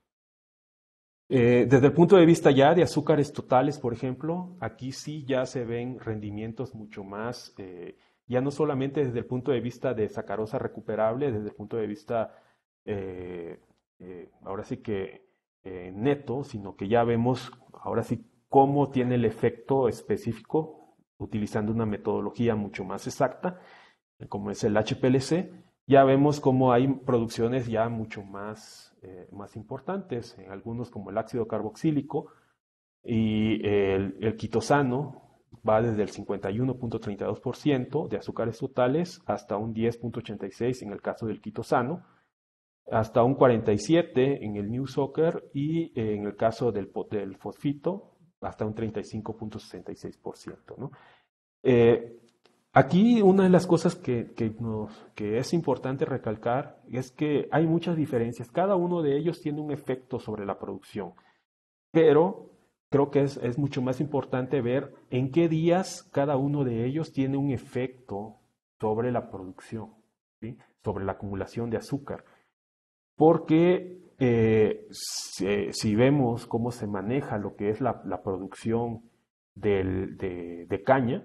Eh, desde el punto de vista ya de azúcares totales, por ejemplo, aquí sí ya se ven rendimientos mucho más, eh, ya no solamente desde el punto de vista de sacarosa recuperable, desde el punto de vista, eh, ahora sí que neto, sino que ya vemos ahora sí cómo tiene el efecto específico utilizando una metodología mucho más exacta, como es el HPLC, ya vemos cómo hay producciones ya mucho más eh, más importantes, en algunos como el ácido carboxílico y el, quitosano, va desde el 51.32% de azúcares totales hasta un 10.86% en el caso del quitosano, hasta un 47% en el New Soccer y en el caso del, del fosfito hasta un 35.66%. ¿no? Eh, aquí una de las cosas que, es importante recalcar es que hay muchas diferencias. Cada uno de ellos tiene un efecto sobre la producción, pero creo que es, mucho más importante ver en qué días cada uno de ellos tiene un efecto sobre la producción, sobre la acumulación de azúcar. Porque eh, si, vemos cómo se maneja lo que es la, producción de, caña,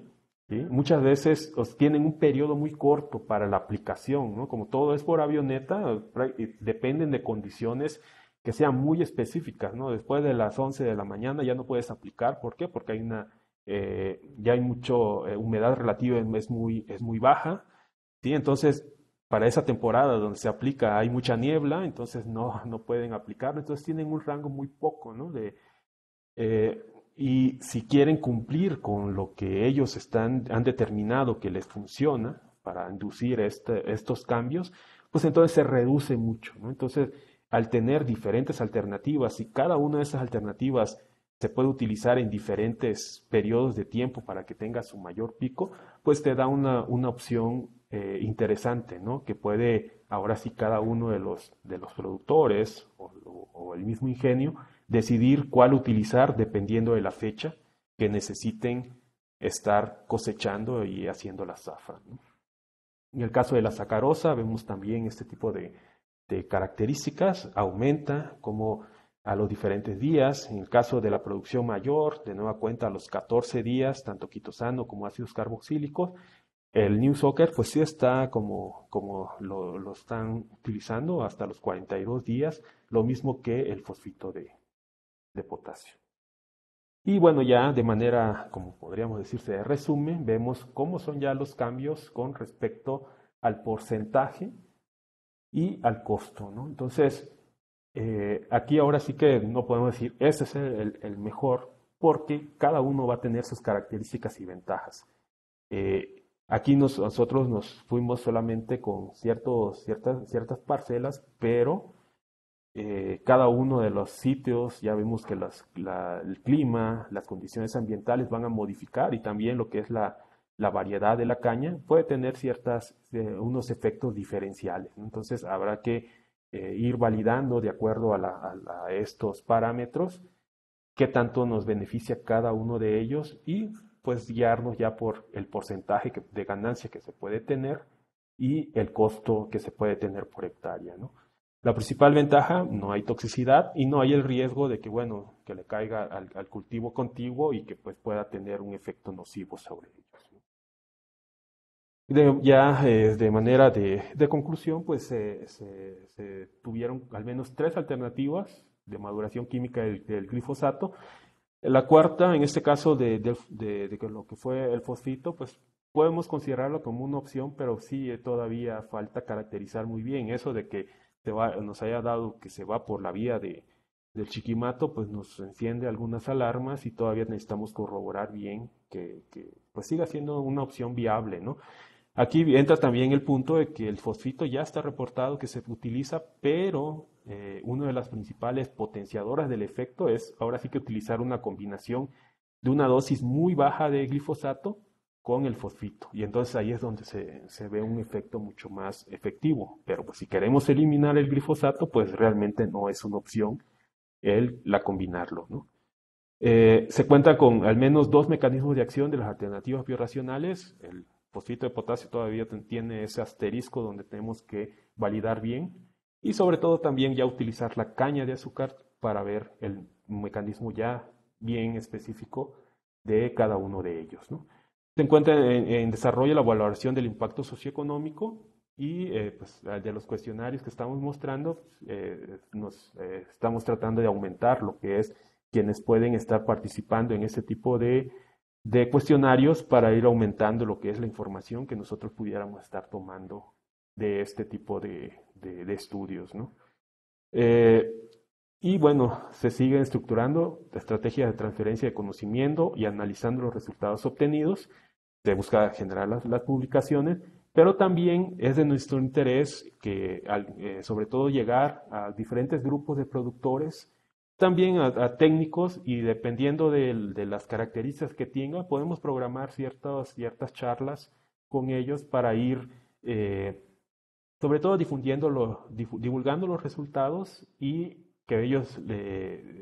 muchas veces tienen un periodo muy corto para la aplicación, ¿no? como todo es por avioneta, dependen de condiciones que sean muy específicas, ¿no? Después de las 11 de la mañana ya no puedes aplicar, ¿por qué? Porque hay una, eh, ya hay mucho, eh, humedad relativa es muy, es muy baja, ¿sí? Entonces, para esa temporada donde se aplica hay mucha niebla, entonces no, no pueden aplicarlo, entonces tienen un rango muy poco, ¿no? De, eh, y si quieren cumplir con lo que ellos están, han determinado que les funciona para inducir este, estos cambios, pues entonces se reduce mucho, ¿no? Entonces, al tener diferentes alternativas y cada una de esas alternativas se puede utilizar en diferentes periodos de tiempo para que tenga su mayor pico, pues te da una, una opción eh, interesante, ¿no? Que puede ahora sí cada uno de los, de los productores o, el mismo ingenio decidir cuál utilizar dependiendo de la fecha que necesiten estar cosechando y haciendo la zafra. En el caso de la sacarosa vemos también este tipo de, de características, aumenta como a los diferentes días. En el caso de la producción mayor, de nueva cuenta a los 14 días, tanto quitosano como ácidos carboxílicos, el New Soccer pues sí está como, como lo, lo, están utilizando hasta los 42 días, lo mismo que el fosfito de, de potasio. Y bueno, ya de manera, como podríamos decirse, de resumen, vemos cómo son ya los cambios con respecto al porcentaje y al costo. ¿no? Entonces, eh, aquí ahora sí que no podemos decir, ese es el, mejor, porque cada uno va a tener sus características y ventajas. Eh, aquí nos, nosotros nos fuimos solamente con ciertos, ciertas, ciertas parcelas, pero eh, cada uno de los sitios, ya vemos que las, la, el clima, las condiciones ambientales van a modificar y también lo que es la, la variedad de la caña puede tener ciertas, eh, unos efectos diferenciales. Entonces habrá que eh, ir validando de acuerdo a, la, a, a, estos parámetros qué tanto nos beneficia cada uno de ellos y pues guiarnos ya por el porcentaje que, de ganancia que se puede tener y el costo que se puede tener por hectárea. ¿no? La principal ventaja, no hay toxicidad y no hay el riesgo de que, bueno, que le caiga al, cultivo contiguo y que pues pueda tener un efecto nocivo sobre ellos. De, ya eh, de manera de, conclusión, pues se, tuvieron al menos tres alternativas de maduración química del, glifosato. La cuarta, en este caso de, lo que fue el fosfito, pues podemos considerarlo como una opción, pero sí eh, todavía falta caracterizar muy bien eso de que se va, nos haya dado que se va por la vía de, del chiquimato, pues nos enciende algunas alarmas y todavía necesitamos corroborar bien que, que pues siga siendo una opción viable, ¿no? Aquí entra también el punto de que el fosfito ya está reportado que se utiliza, pero eh, una de las principales potenciadoras del efecto es ahora sí que utilizar una combinación de una dosis muy baja de glifosato con el fosfito. Y entonces ahí es donde se, se ve un efecto mucho más efectivo. Pero pues si queremos eliminar el glifosato, pues realmente no es una opción el la combinarlo. ¿no? Eh, se cuenta con al menos dos mecanismos de acción de las alternativas biorracionales, el fosfito de potasio todavía tiene ese asterisco donde tenemos que validar bien y sobre todo también ya utilizar la caña de azúcar para ver el mecanismo ya bien específico de cada uno de ellos. ¿no? Se encuentra en, desarrollo la valoración del impacto socioeconómico y eh, pues, de los cuestionarios que estamos mostrando, eh, nos eh, estamos tratando de aumentar lo que es quienes pueden estar participando en ese tipo de de cuestionarios para ir aumentando lo que es la información que nosotros pudiéramos estar tomando de este tipo de, de, de estudios. ¿no? Y bueno, se siguen estructurando estrategias de transferencia de conocimiento y analizando los resultados obtenidos. Se busca generar las, publicaciones, pero también es de nuestro interés que, eh, sobre todo, llegar a diferentes grupos de productores, también a, técnicos y dependiendo de, las características que tenga, podemos programar ciertas, ciertas charlas con ellos para ir, eh, sobre todo, difundiendo divulgando los resultados y que ellos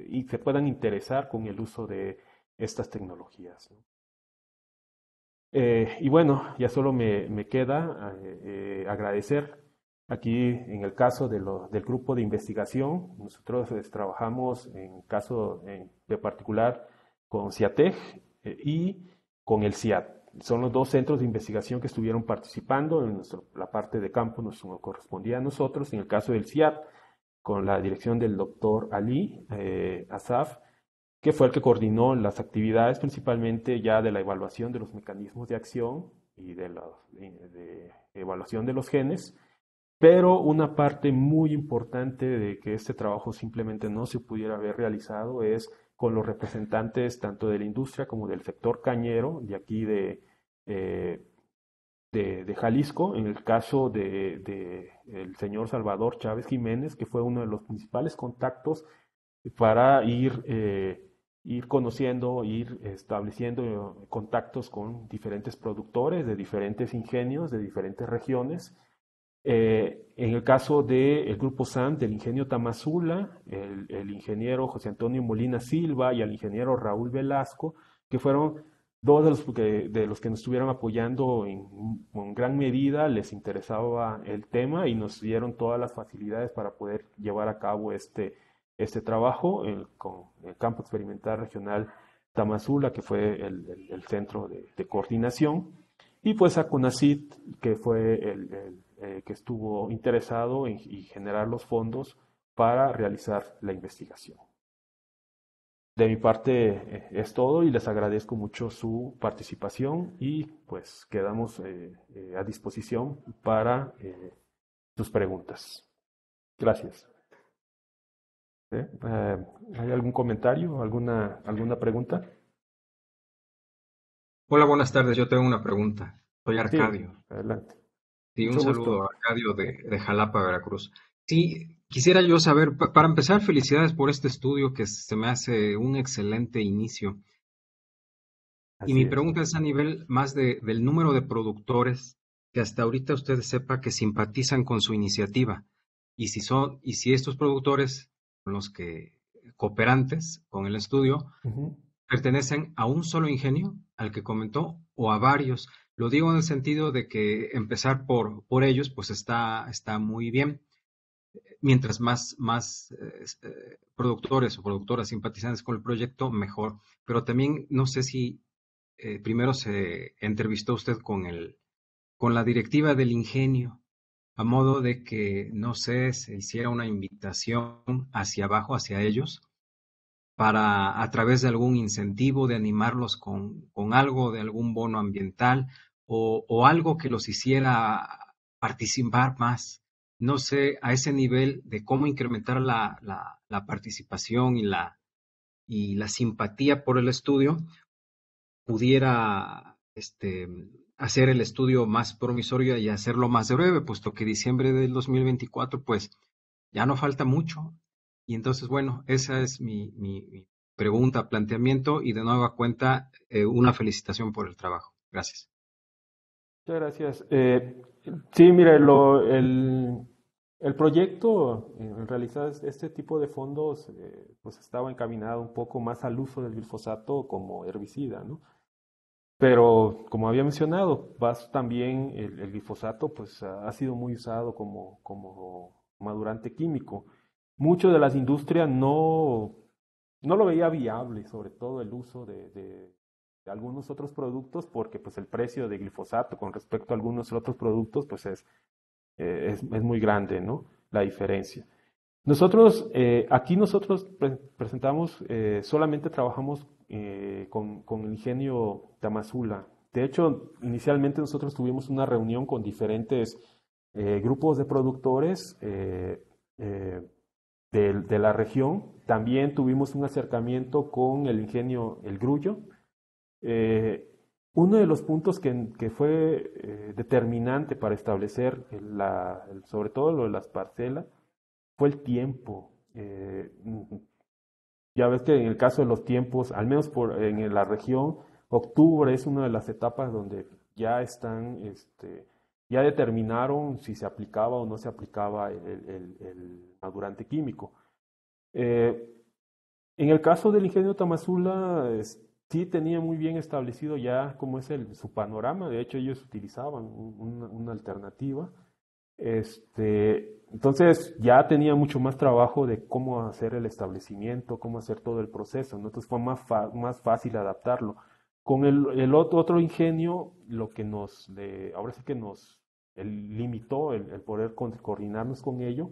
y se puedan interesar con el uso de estas tecnologías. Eh, y bueno, ya solo me, queda eh, agradecer aquí en el caso de lo, del grupo de investigación. Nosotros trabajamos en caso de particular con CIATEG eh, y con el CIAT. Son los dos centros de investigación que estuvieron participando. En la parte de campo nos correspondía a nosotros. En el caso del CIAT, con la dirección del doctor Ali eh, Asaf, que fue el que coordinó las actividades principalmente ya de la evaluación de los mecanismos de acción y de la de evaluación de los genes, pero una parte muy importante de que este trabajo simplemente no se pudiera haber realizado es con los representantes tanto de la industria como del sector cañero, de aquí de, eh, de, Jalisco, en el caso de, el señor Salvador Chávez Jiménez, que fue uno de los principales contactos para ir, eh, ir conociendo, ir estableciendo contactos con diferentes productores de diferentes ingenios, de diferentes regiones. Eh, en el caso del grupo SAM, del ingenio Tamazula, el ingeniero José Antonio Molina Silva y el ingeniero Raúl Velasco, que fueron Dos de los que, de los que nos estuvieron apoyando en, gran medida les interesaba el tema y nos dieron todas las facilidades para poder llevar a cabo este, este trabajo con el campo experimental regional Tamazula, que fue el, centro de, coordinación, y pues a CONACIT, que fue el, eh, que estuvo interesado en generar los fondos para realizar la investigación. De mi parte eh, es todo y les agradezco mucho su participación y pues quedamos eh, eh, a disposición para sus preguntas. Gracias. ¿Hay algún comentario, alguna, alguna pregunta? Hola, buenas tardes. Yo tengo una pregunta. Soy Arcadio. adelante. Sí, un saludo, Arcadio de, de Jalapa, Veracruz. Sí, quisiera yo saber, para empezar, felicidades por este estudio que se me hace un excelente inicio. y mi pregunta es a nivel más de, del número de productores que hasta ahorita usted sepa que simpatizan con su iniciativa. Y si son, y si estos productores los que cooperantes con el estudio, pertenecen a un solo ingenio, al que comentó, o a varios. Lo digo en el sentido de que empezar por, por ellos, pues está, está muy bien mientras más, más eh, eh, productores o productoras simpatizantes con el proyecto, mejor. Pero también no sé si eh, primero se entrevistó usted con, el, con la directiva del ingenio, a modo de que, no sé, se hiciera una invitación hacia abajo, hacia ellos, para a través de algún incentivo, de animarlos con, con algo, de algún bono ambiental o, o algo que los hiciera participar más no sé, a ese nivel de cómo incrementar la, la, participación y la, y la simpatía por el estudio, pudiera este, hacer el estudio más promisorio y hacerlo más breve, puesto que diciembre del 2024, pues ya no falta mucho. Y entonces, bueno, esa es mi, mi, pregunta, planteamiento y de nueva cuenta, eh, una felicitación por el trabajo. Gracias. Muchas gracias. Eh, sí, mire, lo, el, el proyecto, en realidad, este tipo de fondos, eh, pues estaba encaminado un poco más al uso del glifosato como herbicida, ¿no? Pero, como había mencionado, también el, glifosato, pues ha sido muy usado como, como madurante químico. Mucho de las industrias no, no lo veía viable, sobre todo el uso de, de algunos otros productos, porque pues el precio de glifosato con respecto a algunos otros productos, pues es eh, es, muy grande, ¿no? La diferencia. Nosotros, eh, aquí nosotros presentamos, eh, solamente trabajamos con, con, el ingenio Tamazula. De hecho, inicialmente nosotros tuvimos una reunión con diferentes grupos de productores de, la región. También tuvimos un acercamiento con el ingenio El Grullo. Eh, uno de los puntos que, fue eh, determinante para establecer, la, sobre todo lo de las parcelas, fue el tiempo. Eh, [LAUGHS] ya ves que en el caso de los tiempos, al menos por, en la región, octubre es una de las etapas donde ya están, este, ya determinaron si se aplicaba o no se aplicaba el, madurante químico. Eh, en el caso del ingenio Tamazula, sí tenía muy bien establecido ya cómo es el, su panorama, de hecho ellos utilizaban una, alternativa. Este, entonces ya tenía mucho más trabajo de cómo hacer el establecimiento, cómo hacer todo el proceso, entonces fue más, más fácil adaptarlo. Con el, otro, ingenio, lo que nos, ahora sí que nos limitó el, poder coordinarnos con ello,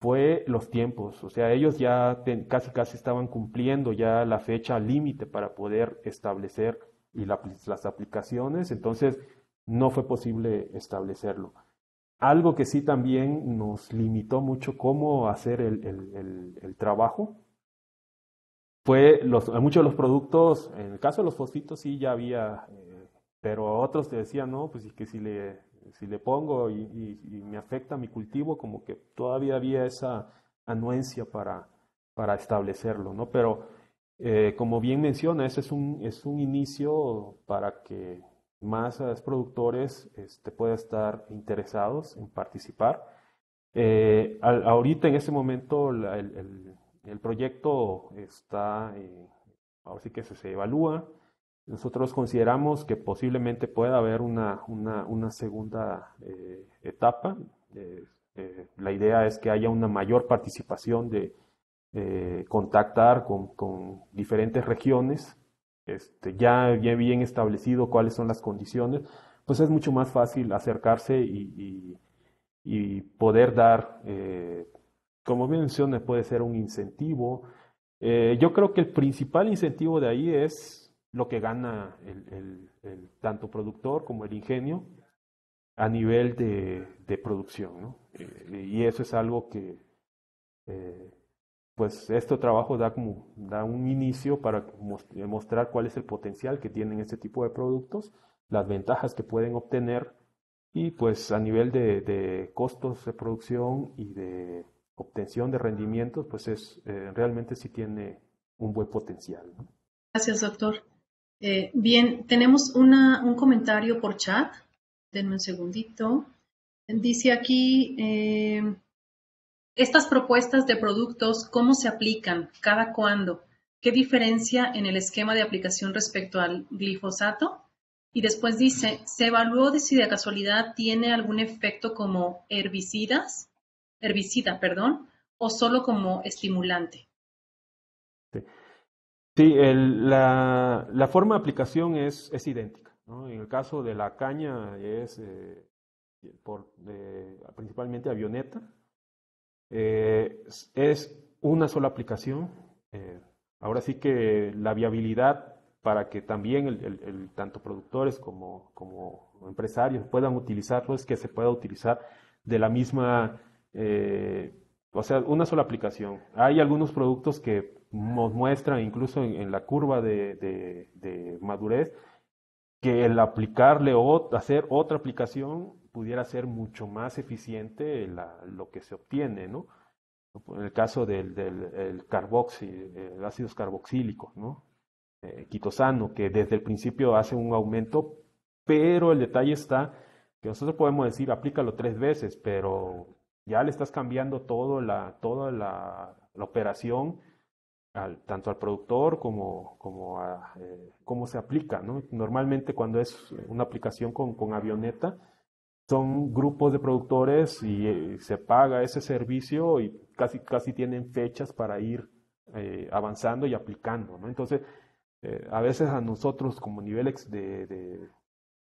fue los tiempos. O sea, ellos ya casi casi estaban cumpliendo ya la fecha límite para poder establecer y las aplicaciones, entonces no fue posible establecerlo. Algo que sí también nos limitó mucho cómo hacer el, trabajo fue los, muchos de los productos, en el caso de los fosfitos sí ya había, eh, pero otros te decían, no, pues que si le si le pongo y, me afecta mi cultivo, como que todavía había esa anuencia para, para establecerlo, ¿no? Pero eh, como bien menciona, ese es un, es un inicio para que más productores este, puedan estar interesados en participar. Eh, ahorita, en este momento, el, el, proyecto está, eh, ahora sí que se, se evalúa, nosotros consideramos que posiblemente pueda haber una, una, segunda eh, etapa. Eh, eh, la idea es que haya una mayor participación de contactar con, diferentes regiones, este, ya, bien establecido cuáles son las condiciones, pues es mucho más fácil acercarse y, y poder dar, como bien menciona, puede ser un incentivo. yo creo que el principal incentivo de ahí es lo que gana el, tanto productor como el ingenio a nivel de, producción. ¿no? Eh, y eso es algo que, eh, pues, este trabajo da, como, da un inicio para mostrar cuál es el potencial que tienen este tipo de productos, las ventajas que pueden obtener y pues a nivel de, costos de producción y de obtención de rendimientos, pues es eh, realmente sí tiene un buen potencial. Gracias, doctor. Eh, bien, tenemos un comentario por chat. Denme un segundito. Dice aquí, eh, estas propuestas de productos, ¿cómo se aplican? ¿Cada cuándo? ¿Qué diferencia en el esquema de aplicación respecto al glifosato? Y después dice, ¿se evaluó de si de casualidad tiene algún efecto como herbicidas, herbicida, perdón, o solo como estimulante? Sí, la, la, forma de aplicación es, es idéntica. En el caso de la caña es eh, por, principalmente avioneta. Eh, es una sola aplicación. Eh, ahora sí que la viabilidad para que también el, el, tanto productores como, como, empresarios puedan utilizarlo es que se pueda utilizar de la misma, o sea, una sola aplicación. Hay algunos productos que nos muestra incluso en, la curva de, madurez que el aplicarle o hacer otra aplicación pudiera ser mucho más eficiente lo que se obtiene, ¿no? En el caso del, del el ácidos carboxílicos, ¿no? Eh, quitosano, que desde el principio hace un aumento, pero el detalle está que nosotros podemos decir aplícalo tres veces, pero ya le estás cambiando todo la, toda la, la operación tanto al productor como, como a eh, cómo se aplica. ¿no? Normalmente cuando es una aplicación con, con avioneta, son grupos de productores y eh, se paga ese servicio y casi, casi tienen fechas para ir eh, avanzando y aplicando. ¿no? Entonces, a veces a nosotros como nivel de, de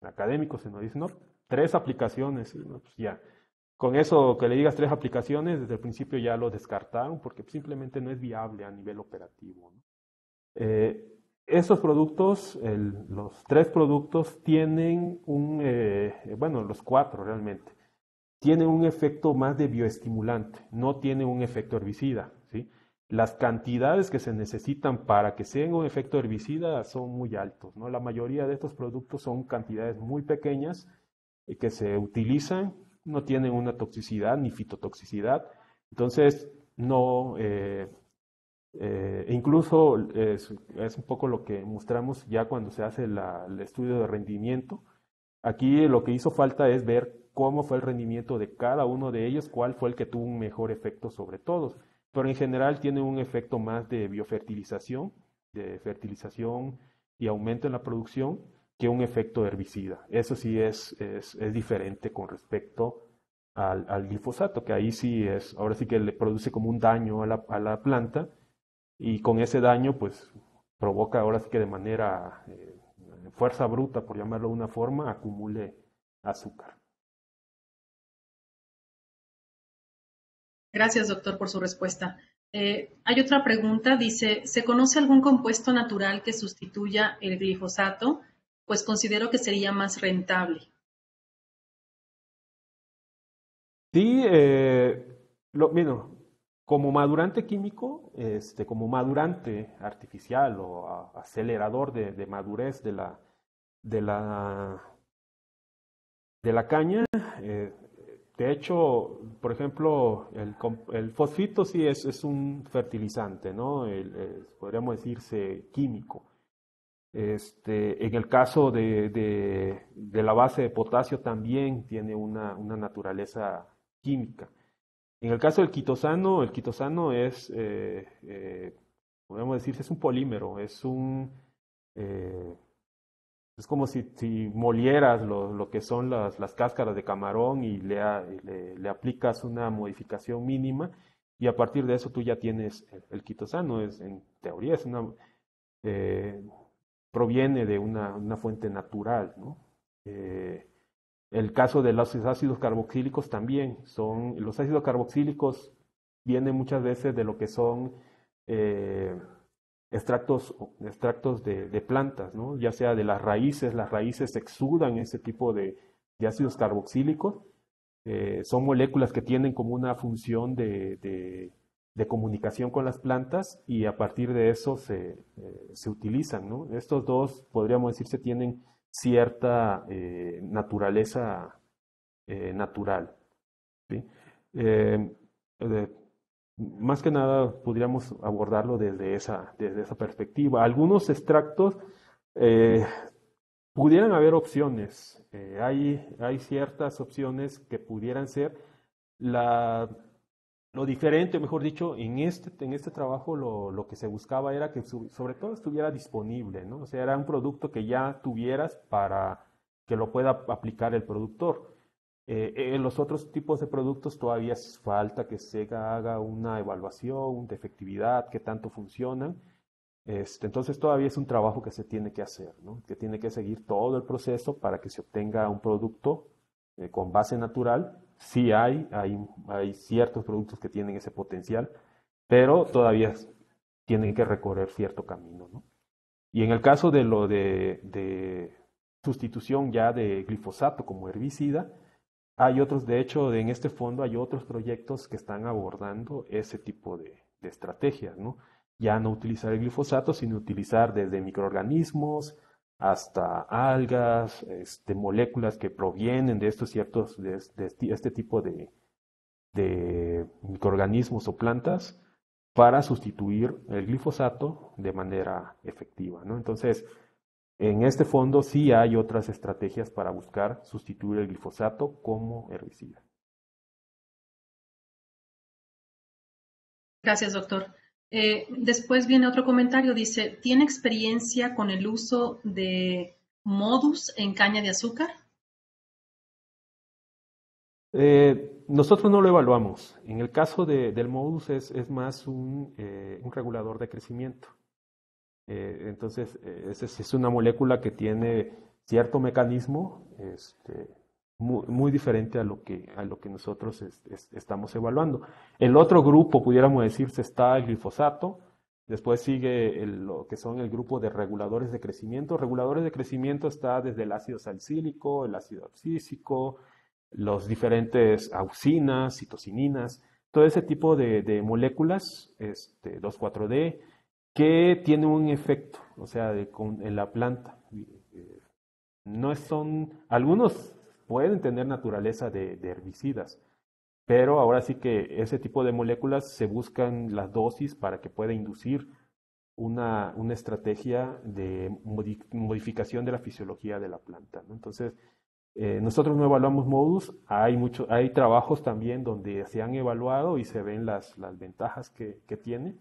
académicos se nos dice, no, tres aplicaciones, ¿no? pues ya con eso que le digas tres aplicaciones, desde el principio ya lo descartaron porque simplemente no es viable a nivel operativo. Eh, estos productos, los tres productos tienen un, eh, bueno, los cuatro realmente, tiene un efecto más de bioestimulante, no tiene un efecto herbicida. ¿sí? Las cantidades que se necesitan para que tenga un efecto herbicida son muy altos. ¿no? La mayoría de estos productos son cantidades muy pequeñas eh, que se utilizan, no tienen una toxicidad ni fitotoxicidad. Entonces, no, eh, eh, incluso es, un poco lo que mostramos ya cuando se hace el estudio de rendimiento. Aquí lo que hizo falta es ver cómo fue el rendimiento de cada uno de ellos, cuál fue el que tuvo un mejor efecto sobre todos. Pero en general tiene un efecto más de biofertilización, de fertilización y aumento en la producción que un efecto herbicida. Eso sí es, es, diferente con respecto al, glifosato, que ahí sí es, ahora sí que le produce como un daño a la, a la planta y con ese daño pues provoca ahora sí que de manera eh, fuerza bruta, por llamarlo de una forma, acumule azúcar. Gracias, doctor, por su respuesta. Eh, hay otra pregunta, dice, ¿se conoce algún compuesto natural que sustituya el glifosato? Pues considero que sería más rentable. Sí, eh, lo, como madurante químico, este, como madurante artificial o acelerador de, madurez de la, de la, de la caña, eh, de hecho, por ejemplo, el, el fosfito sí es, es, un fertilizante, ¿no? podríamos decirse químico. Este, en el caso de, de, la base de potasio también tiene una, una naturaleza química. En el caso del quitosano, el quitosano es, eh, eh, podemos decir, es un polímero, es un, eh, es como si, molieras lo, lo, que son las, las, cáscaras de camarón y le, le, aplicas una modificación mínima y a partir de eso tú ya tienes el, quitosano, es, en teoría es una, proviene de una, una, fuente natural, ¿no? El caso de los ácidos carboxílicos también son, los ácidos carboxílicos vienen muchas veces de lo que son eh, extractos, extractos de, plantas, ¿no? ya sea de las raíces, las raíces exudan ese tipo de, ácidos carboxílicos, eh, son moléculas que tienen como una función de, comunicación con las plantas y a partir de eso se, eh, se utilizan. ¿no? Estos dos, podríamos decir, se tienen cierta eh, naturaleza eh, natural. Más que nada podríamos abordarlo desde esa, desde esa perspectiva. Algunos extractos pudieran haber opciones. hay, hay ciertas opciones que pudieran ser la lo diferente, mejor dicho, en este, en este trabajo lo, lo que se buscaba era que sobre todo estuviera disponible, ¿no? O sea, era un producto que ya tuvieras para que lo pueda aplicar el productor. Eh, en los otros tipos de productos todavía falta que se haga una evaluación de efectividad, qué tanto funcionan. Este, entonces todavía es un trabajo que se tiene que hacer, ¿no? que tiene que seguir todo el proceso para que se obtenga un producto eh, con base natural sí hay, hay, hay ciertos productos que tienen ese potencial, pero todavía tienen que recorrer cierto camino. ¿no? Y en el caso de lo de, de, sustitución ya de glifosato como herbicida, hay otros, de hecho, en este fondo hay otros proyectos que están abordando ese tipo de, estrategias. Ya no utilizar el glifosato, sino utilizar desde microorganismos, hasta algas, este, moléculas que provienen de estos ciertos, de, este tipo de, de, microorganismos o plantas para sustituir el glifosato de manera efectiva. ¿no? Entonces, en este fondo sí hay otras estrategias para buscar sustituir el glifosato como herbicida. Gracias, doctor. Eh, después viene otro comentario, dice, ¿tiene experiencia con el uso de modus en caña de azúcar? Eh, nosotros no lo evaluamos. En el caso del modus es, más un, eh, un, regulador de crecimiento. entonces, es, es, una molécula que tiene cierto mecanismo este, muy, diferente a lo que, a lo que nosotros estamos evaluando. El otro grupo, pudiéramos decirse, está el glifosato, después sigue lo que son el grupo de reguladores de crecimiento. Reguladores de crecimiento está desde el ácido salicílico, el ácido abscísico, los diferentes auxinas, citocininas, todo ese tipo de, moléculas, este, 2,4-D, que tienen un efecto, o sea, en la planta. No son, algunos pueden tener naturaleza de, herbicidas, pero ahora sí que ese tipo de moléculas se buscan las dosis para que pueda inducir una, una estrategia de modificación de la fisiología de la planta. Entonces, eh, nosotros no evaluamos modus, hay, mucho, hay trabajos también donde se han evaluado y se ven las, las ventajas que, que tiene,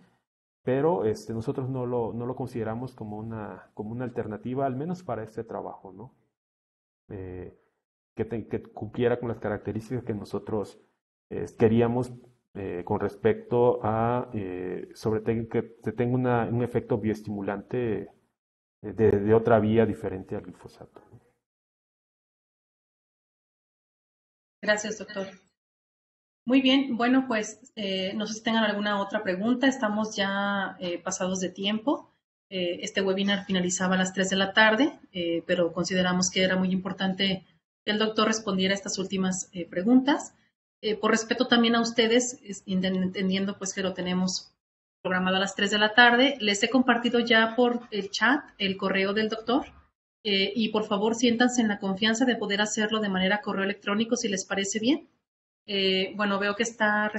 pero este, nosotros no lo, no lo consideramos como una, como una alternativa, al menos para este trabajo, ¿no? Eh, que, que, cumpliera con las características que nosotros eh, queríamos eh, con respecto a eh, sobre que tenga una, un efecto bioestimulante de, otra vía diferente al glifosato. Gracias, doctor. Muy bien, bueno, pues eh, no sé si tengan alguna otra pregunta. Estamos ya pasados de tiempo. Este webinar finalizaba a las 3 de la tarde, pero consideramos que era muy importante el doctor respondiera a estas últimas preguntas. por respeto también a ustedes, entendiendo pues que lo tenemos programado a las 3 de la tarde, les he compartido ya por el chat el correo del doctor. Eh, y por favor siéntanse en la confianza de poder hacerlo de manera correo electrónico si les parece bien. Eh, bueno, veo que está,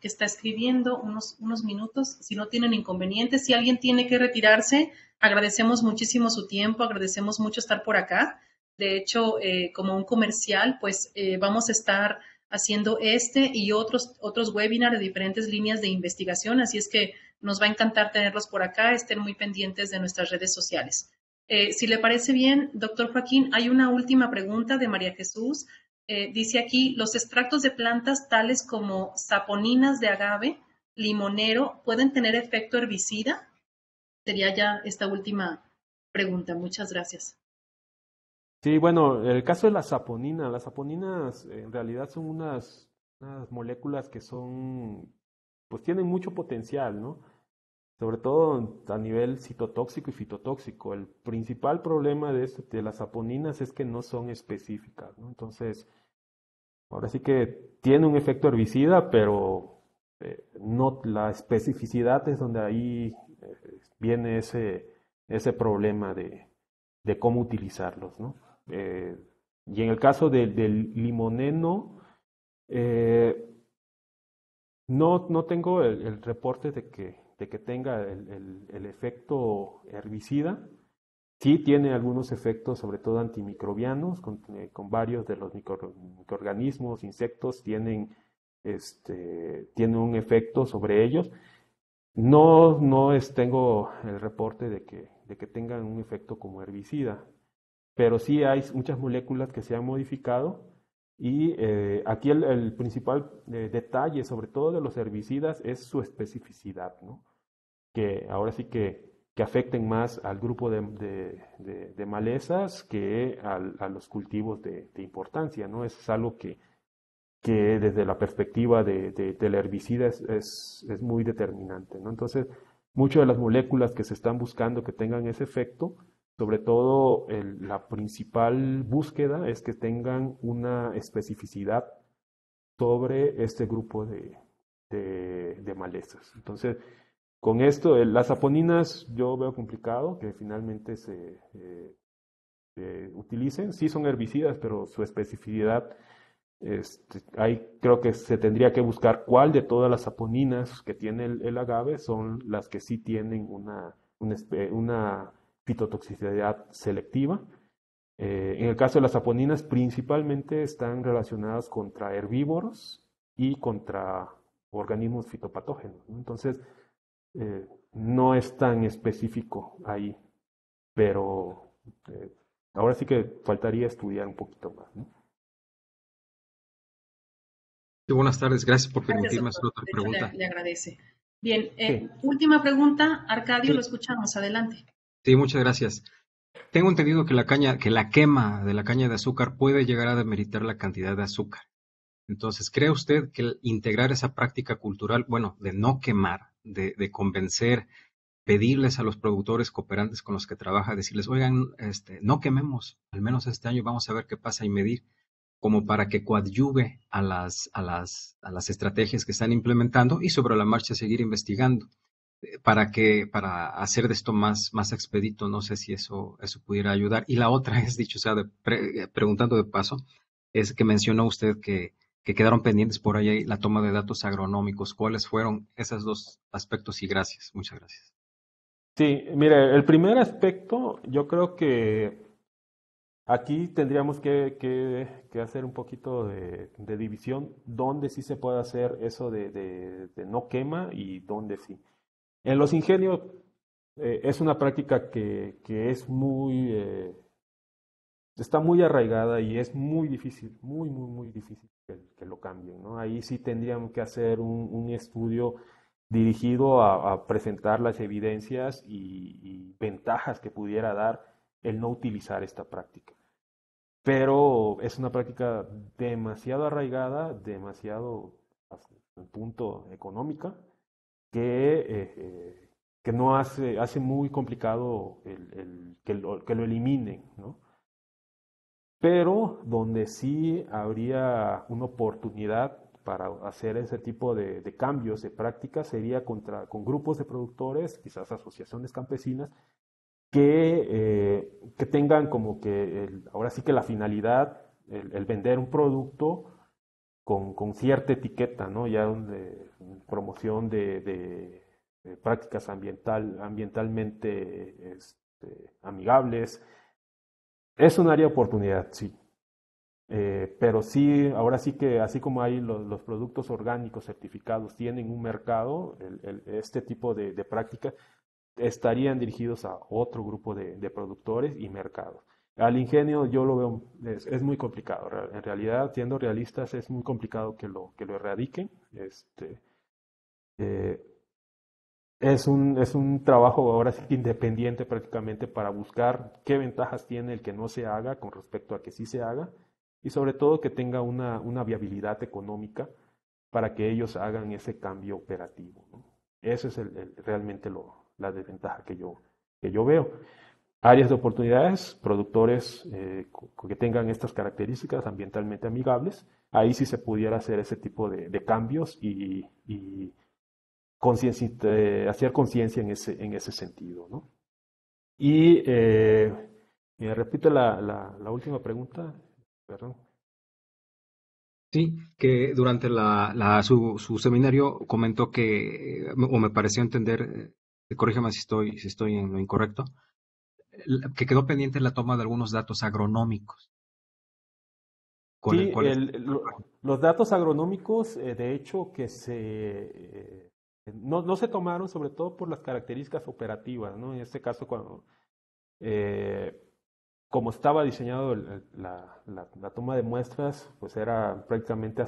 escribiendo unos minutos. Si no tienen inconvenientes, si alguien tiene que retirarse, agradecemos muchísimo su tiempo, agradecemos mucho estar por acá. De hecho, eh, como un comercial, pues vamos a estar haciendo este y otros, otros webinars de diferentes líneas de investigación, así es que nos va a encantar tenerlos por acá. Estén muy pendientes de nuestras redes sociales. Eh, si le parece bien, doctor Joaquín, hay una última pregunta de María Jesús. Eh, dice aquí, ¿los extractos de plantas tales como saponinas de agave, limonero, pueden tener efecto herbicida? Sería ya esta última pregunta. Muchas gracias. Sí, bueno, el caso de la saponina, las saponinas en realidad son unas, unas moléculas que son, pues tienen mucho potencial, ¿no? sobre todo a nivel citotóxico y fitotóxico. El principal problema de, este, de las saponinas es que no son específicas, ¿no? Entonces, ahora sí que tiene un efecto herbicida, pero eh, no la especificidad es donde ahí eh, viene ese, ese problema de, de cómo utilizarlos, ¿no? Eh, y en el caso del limoneno, no, no tengo el reporte de que de que tenga el, el, efecto herbicida. Sí tiene algunos efectos, sobre todo antimicrobianos, con, eh, con varios de los microorganismos, insectos, tienen, este, tiene un efecto sobre ellos. No, no tengo el reporte de que, de que tengan un efecto como herbicida, pero sí hay muchas moléculas que se han modificado y eh, aquí el, principal eh, detalle, sobre todo de los herbicidas, es su especificidad, ¿no? que ahora sí que, que afecten más al grupo de, de, malezas que a los cultivos de, importancia. ¿no? es algo que, que desde la perspectiva de, del herbicida es, es, es, muy determinante. ¿no? Entonces, muchas de las moléculas que se están buscando que tengan ese efecto sobre todo, la principal búsqueda es que tengan una especificidad sobre este grupo de, de, malezas. Entonces, con esto, las saponinas yo veo complicado que finalmente se, eh, utilicen. Sí son herbicidas, pero su especificidad, este, creo que se tendría que buscar cuál de todas las saponinas que tiene el, agave son las que sí tienen una, una, una fitotoxicidad selectiva. Eh, en el caso de las saponinas, principalmente están relacionadas contra herbívoros y contra organismos fitopatógenos. Entonces, eh, no es tan específico ahí, pero eh, ahora sí que faltaría estudiar un poquito más. buenas tardes, gracias por permitirme hacer otra pregunta. Le, agradece. Bien, última pregunta, Arcadio, lo escuchamos, adelante. Sí, muchas gracias. Tengo entendido que la caña, que la quema de la caña de azúcar puede llegar a demeritar la cantidad de azúcar. Entonces, ¿cree usted que integrar esa práctica cultural, bueno, de no quemar, de, de, convencer, pedirles a los productores cooperantes con los que trabaja, decirles, oigan, este, no quememos, al menos este año vamos a ver qué pasa y medir, como para que coadyuve a las, a las, a las estrategias que están implementando y sobre la marcha seguir investigando para que para hacer de esto más más expedito no sé si eso eso pudiera ayudar. Y la otra [LAUGHS] es dicho sea eh, preguntando de paso es que mencionó usted que, que quedaron pendientes por ahí la toma de datos agronómicos. Cuáles fueron esos dos aspectos y gracias muchas gracias. Sí mire el primer aspecto yo creo que Aquí tendríamos que, hacer un poquito de, división, dónde sí se puede hacer eso de, no quema y dónde sí. En los ingenios eh, es una práctica que, es muy, eh, está muy arraigada y es muy difícil, muy, muy, muy difícil que, lo cambien. Ahí sí tendríamos que hacer un, estudio dirigido a, presentar las evidencias y ventajas que pudiera dar el no utilizar esta práctica pero es una práctica demasiado arraigada, demasiado hasta punto económica, que, eh, eh, que no hace, hace muy complicado el, que, lo, que, lo, eliminen, ¿no? Pero donde sí habría una oportunidad para hacer ese tipo de, de cambios de prácticas sería contra, con grupos de productores, quizás asociaciones campesinas, que, eh, que tengan como que, ahora sí que la finalidad, el, vender un producto con, cierta etiqueta, ¿no? Ya de promoción de, de, prácticas ambiental, ambientalmente este, amigables. Es un área de oportunidad, sí. Eh, pero sí, ahora sí que así como hay los, productos orgánicos certificados tienen un mercado, el, el, este tipo de, de práctica estarían dirigidos a otro grupo de, productores y mercados. Al ingenio yo lo veo, es, muy complicado. En realidad, siendo realistas, es muy complicado que lo, que lo erradiquen. Este, eh, es, un, es un trabajo ahora sí independiente prácticamente para buscar qué ventajas tiene el que no se haga con respecto a que sí se haga y sobre todo que tenga una, una viabilidad económica para que ellos hagan ese cambio operativo. Eso es el, realmente lo, la desventaja que yo, que yo veo. Áreas de oportunidades, productores eh, que tengan estas características ambientalmente amigables, ahí sí se pudiera hacer ese tipo de, cambios y, y eh, hacer conciencia en ese, en ese sentido. ¿no? Y eh, repite la, la, última pregunta. Perdón. Sí, que durante la, la, su, su, seminario comentó que, o me pareció entender, corrígeme si estoy, si estoy en lo incorrecto, que quedó pendiente la toma de algunos datos agronómicos. Sí, los datos agronómicos, eh, de hecho, que se eh, no, no, se tomaron sobre todo por las características operativas, ¿no? En este caso, cuando eh, como estaba diseñado la, la, toma de muestras, pues era prácticamente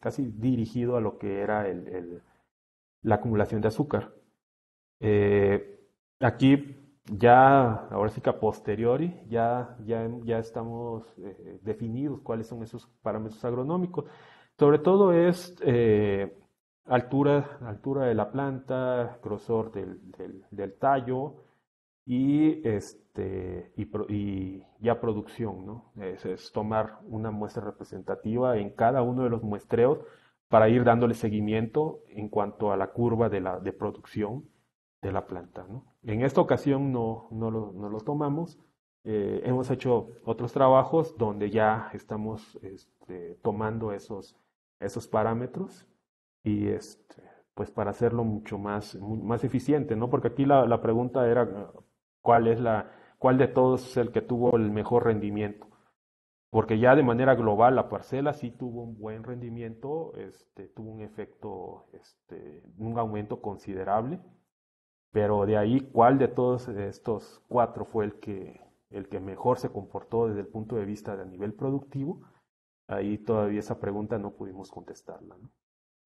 casi dirigido a lo que era el, la acumulación de azúcar. Aquí ya, ahora sí que a posteriori, ya, ya, ya estamos eh, definidos cuáles son esos parámetros agronómicos. Sobre todo es eh, altura, altura de la planta, grosor del, del, tallo y, este, y, ya producción. ¿no? Es, es, tomar una muestra representativa en cada uno de los muestreos para ir dándole seguimiento en cuanto a la curva de, la, de producción de la planta. En esta ocasión no, no, lo, no lo tomamos. Eh, hemos hecho otros trabajos donde ya estamos este, tomando esos, esos parámetros y este, pues para hacerlo mucho más, más eficiente, ¿no? Porque aquí la, la pregunta era cuál es la, cuál de todos es el que tuvo el mejor rendimiento. Porque ya de manera global la parcela sí tuvo un buen rendimiento, este, tuvo un efecto, este, un aumento considerable pero de ahí, ¿cuál de todos estos cuatro fue el que, el que mejor se comportó desde el punto de vista de nivel productivo? Ahí todavía esa pregunta no pudimos contestarla.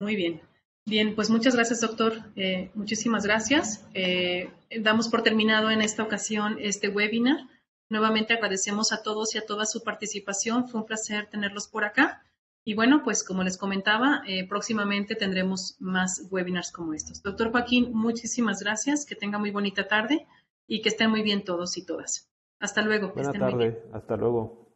Muy bien. Bien, pues muchas gracias, doctor. Eh, muchísimas gracias. Eh, damos por terminado en esta ocasión este webinar. Nuevamente agradecemos a todos y a toda su participación. Fue un placer tenerlos por acá. Y bueno, pues como les comentaba, eh, próximamente tendremos más webinars como estos. Doctor Joaquín, muchísimas gracias, que tenga muy bonita tarde y que estén muy bien todos y todas. Hasta luego. Buena tarde, hasta luego.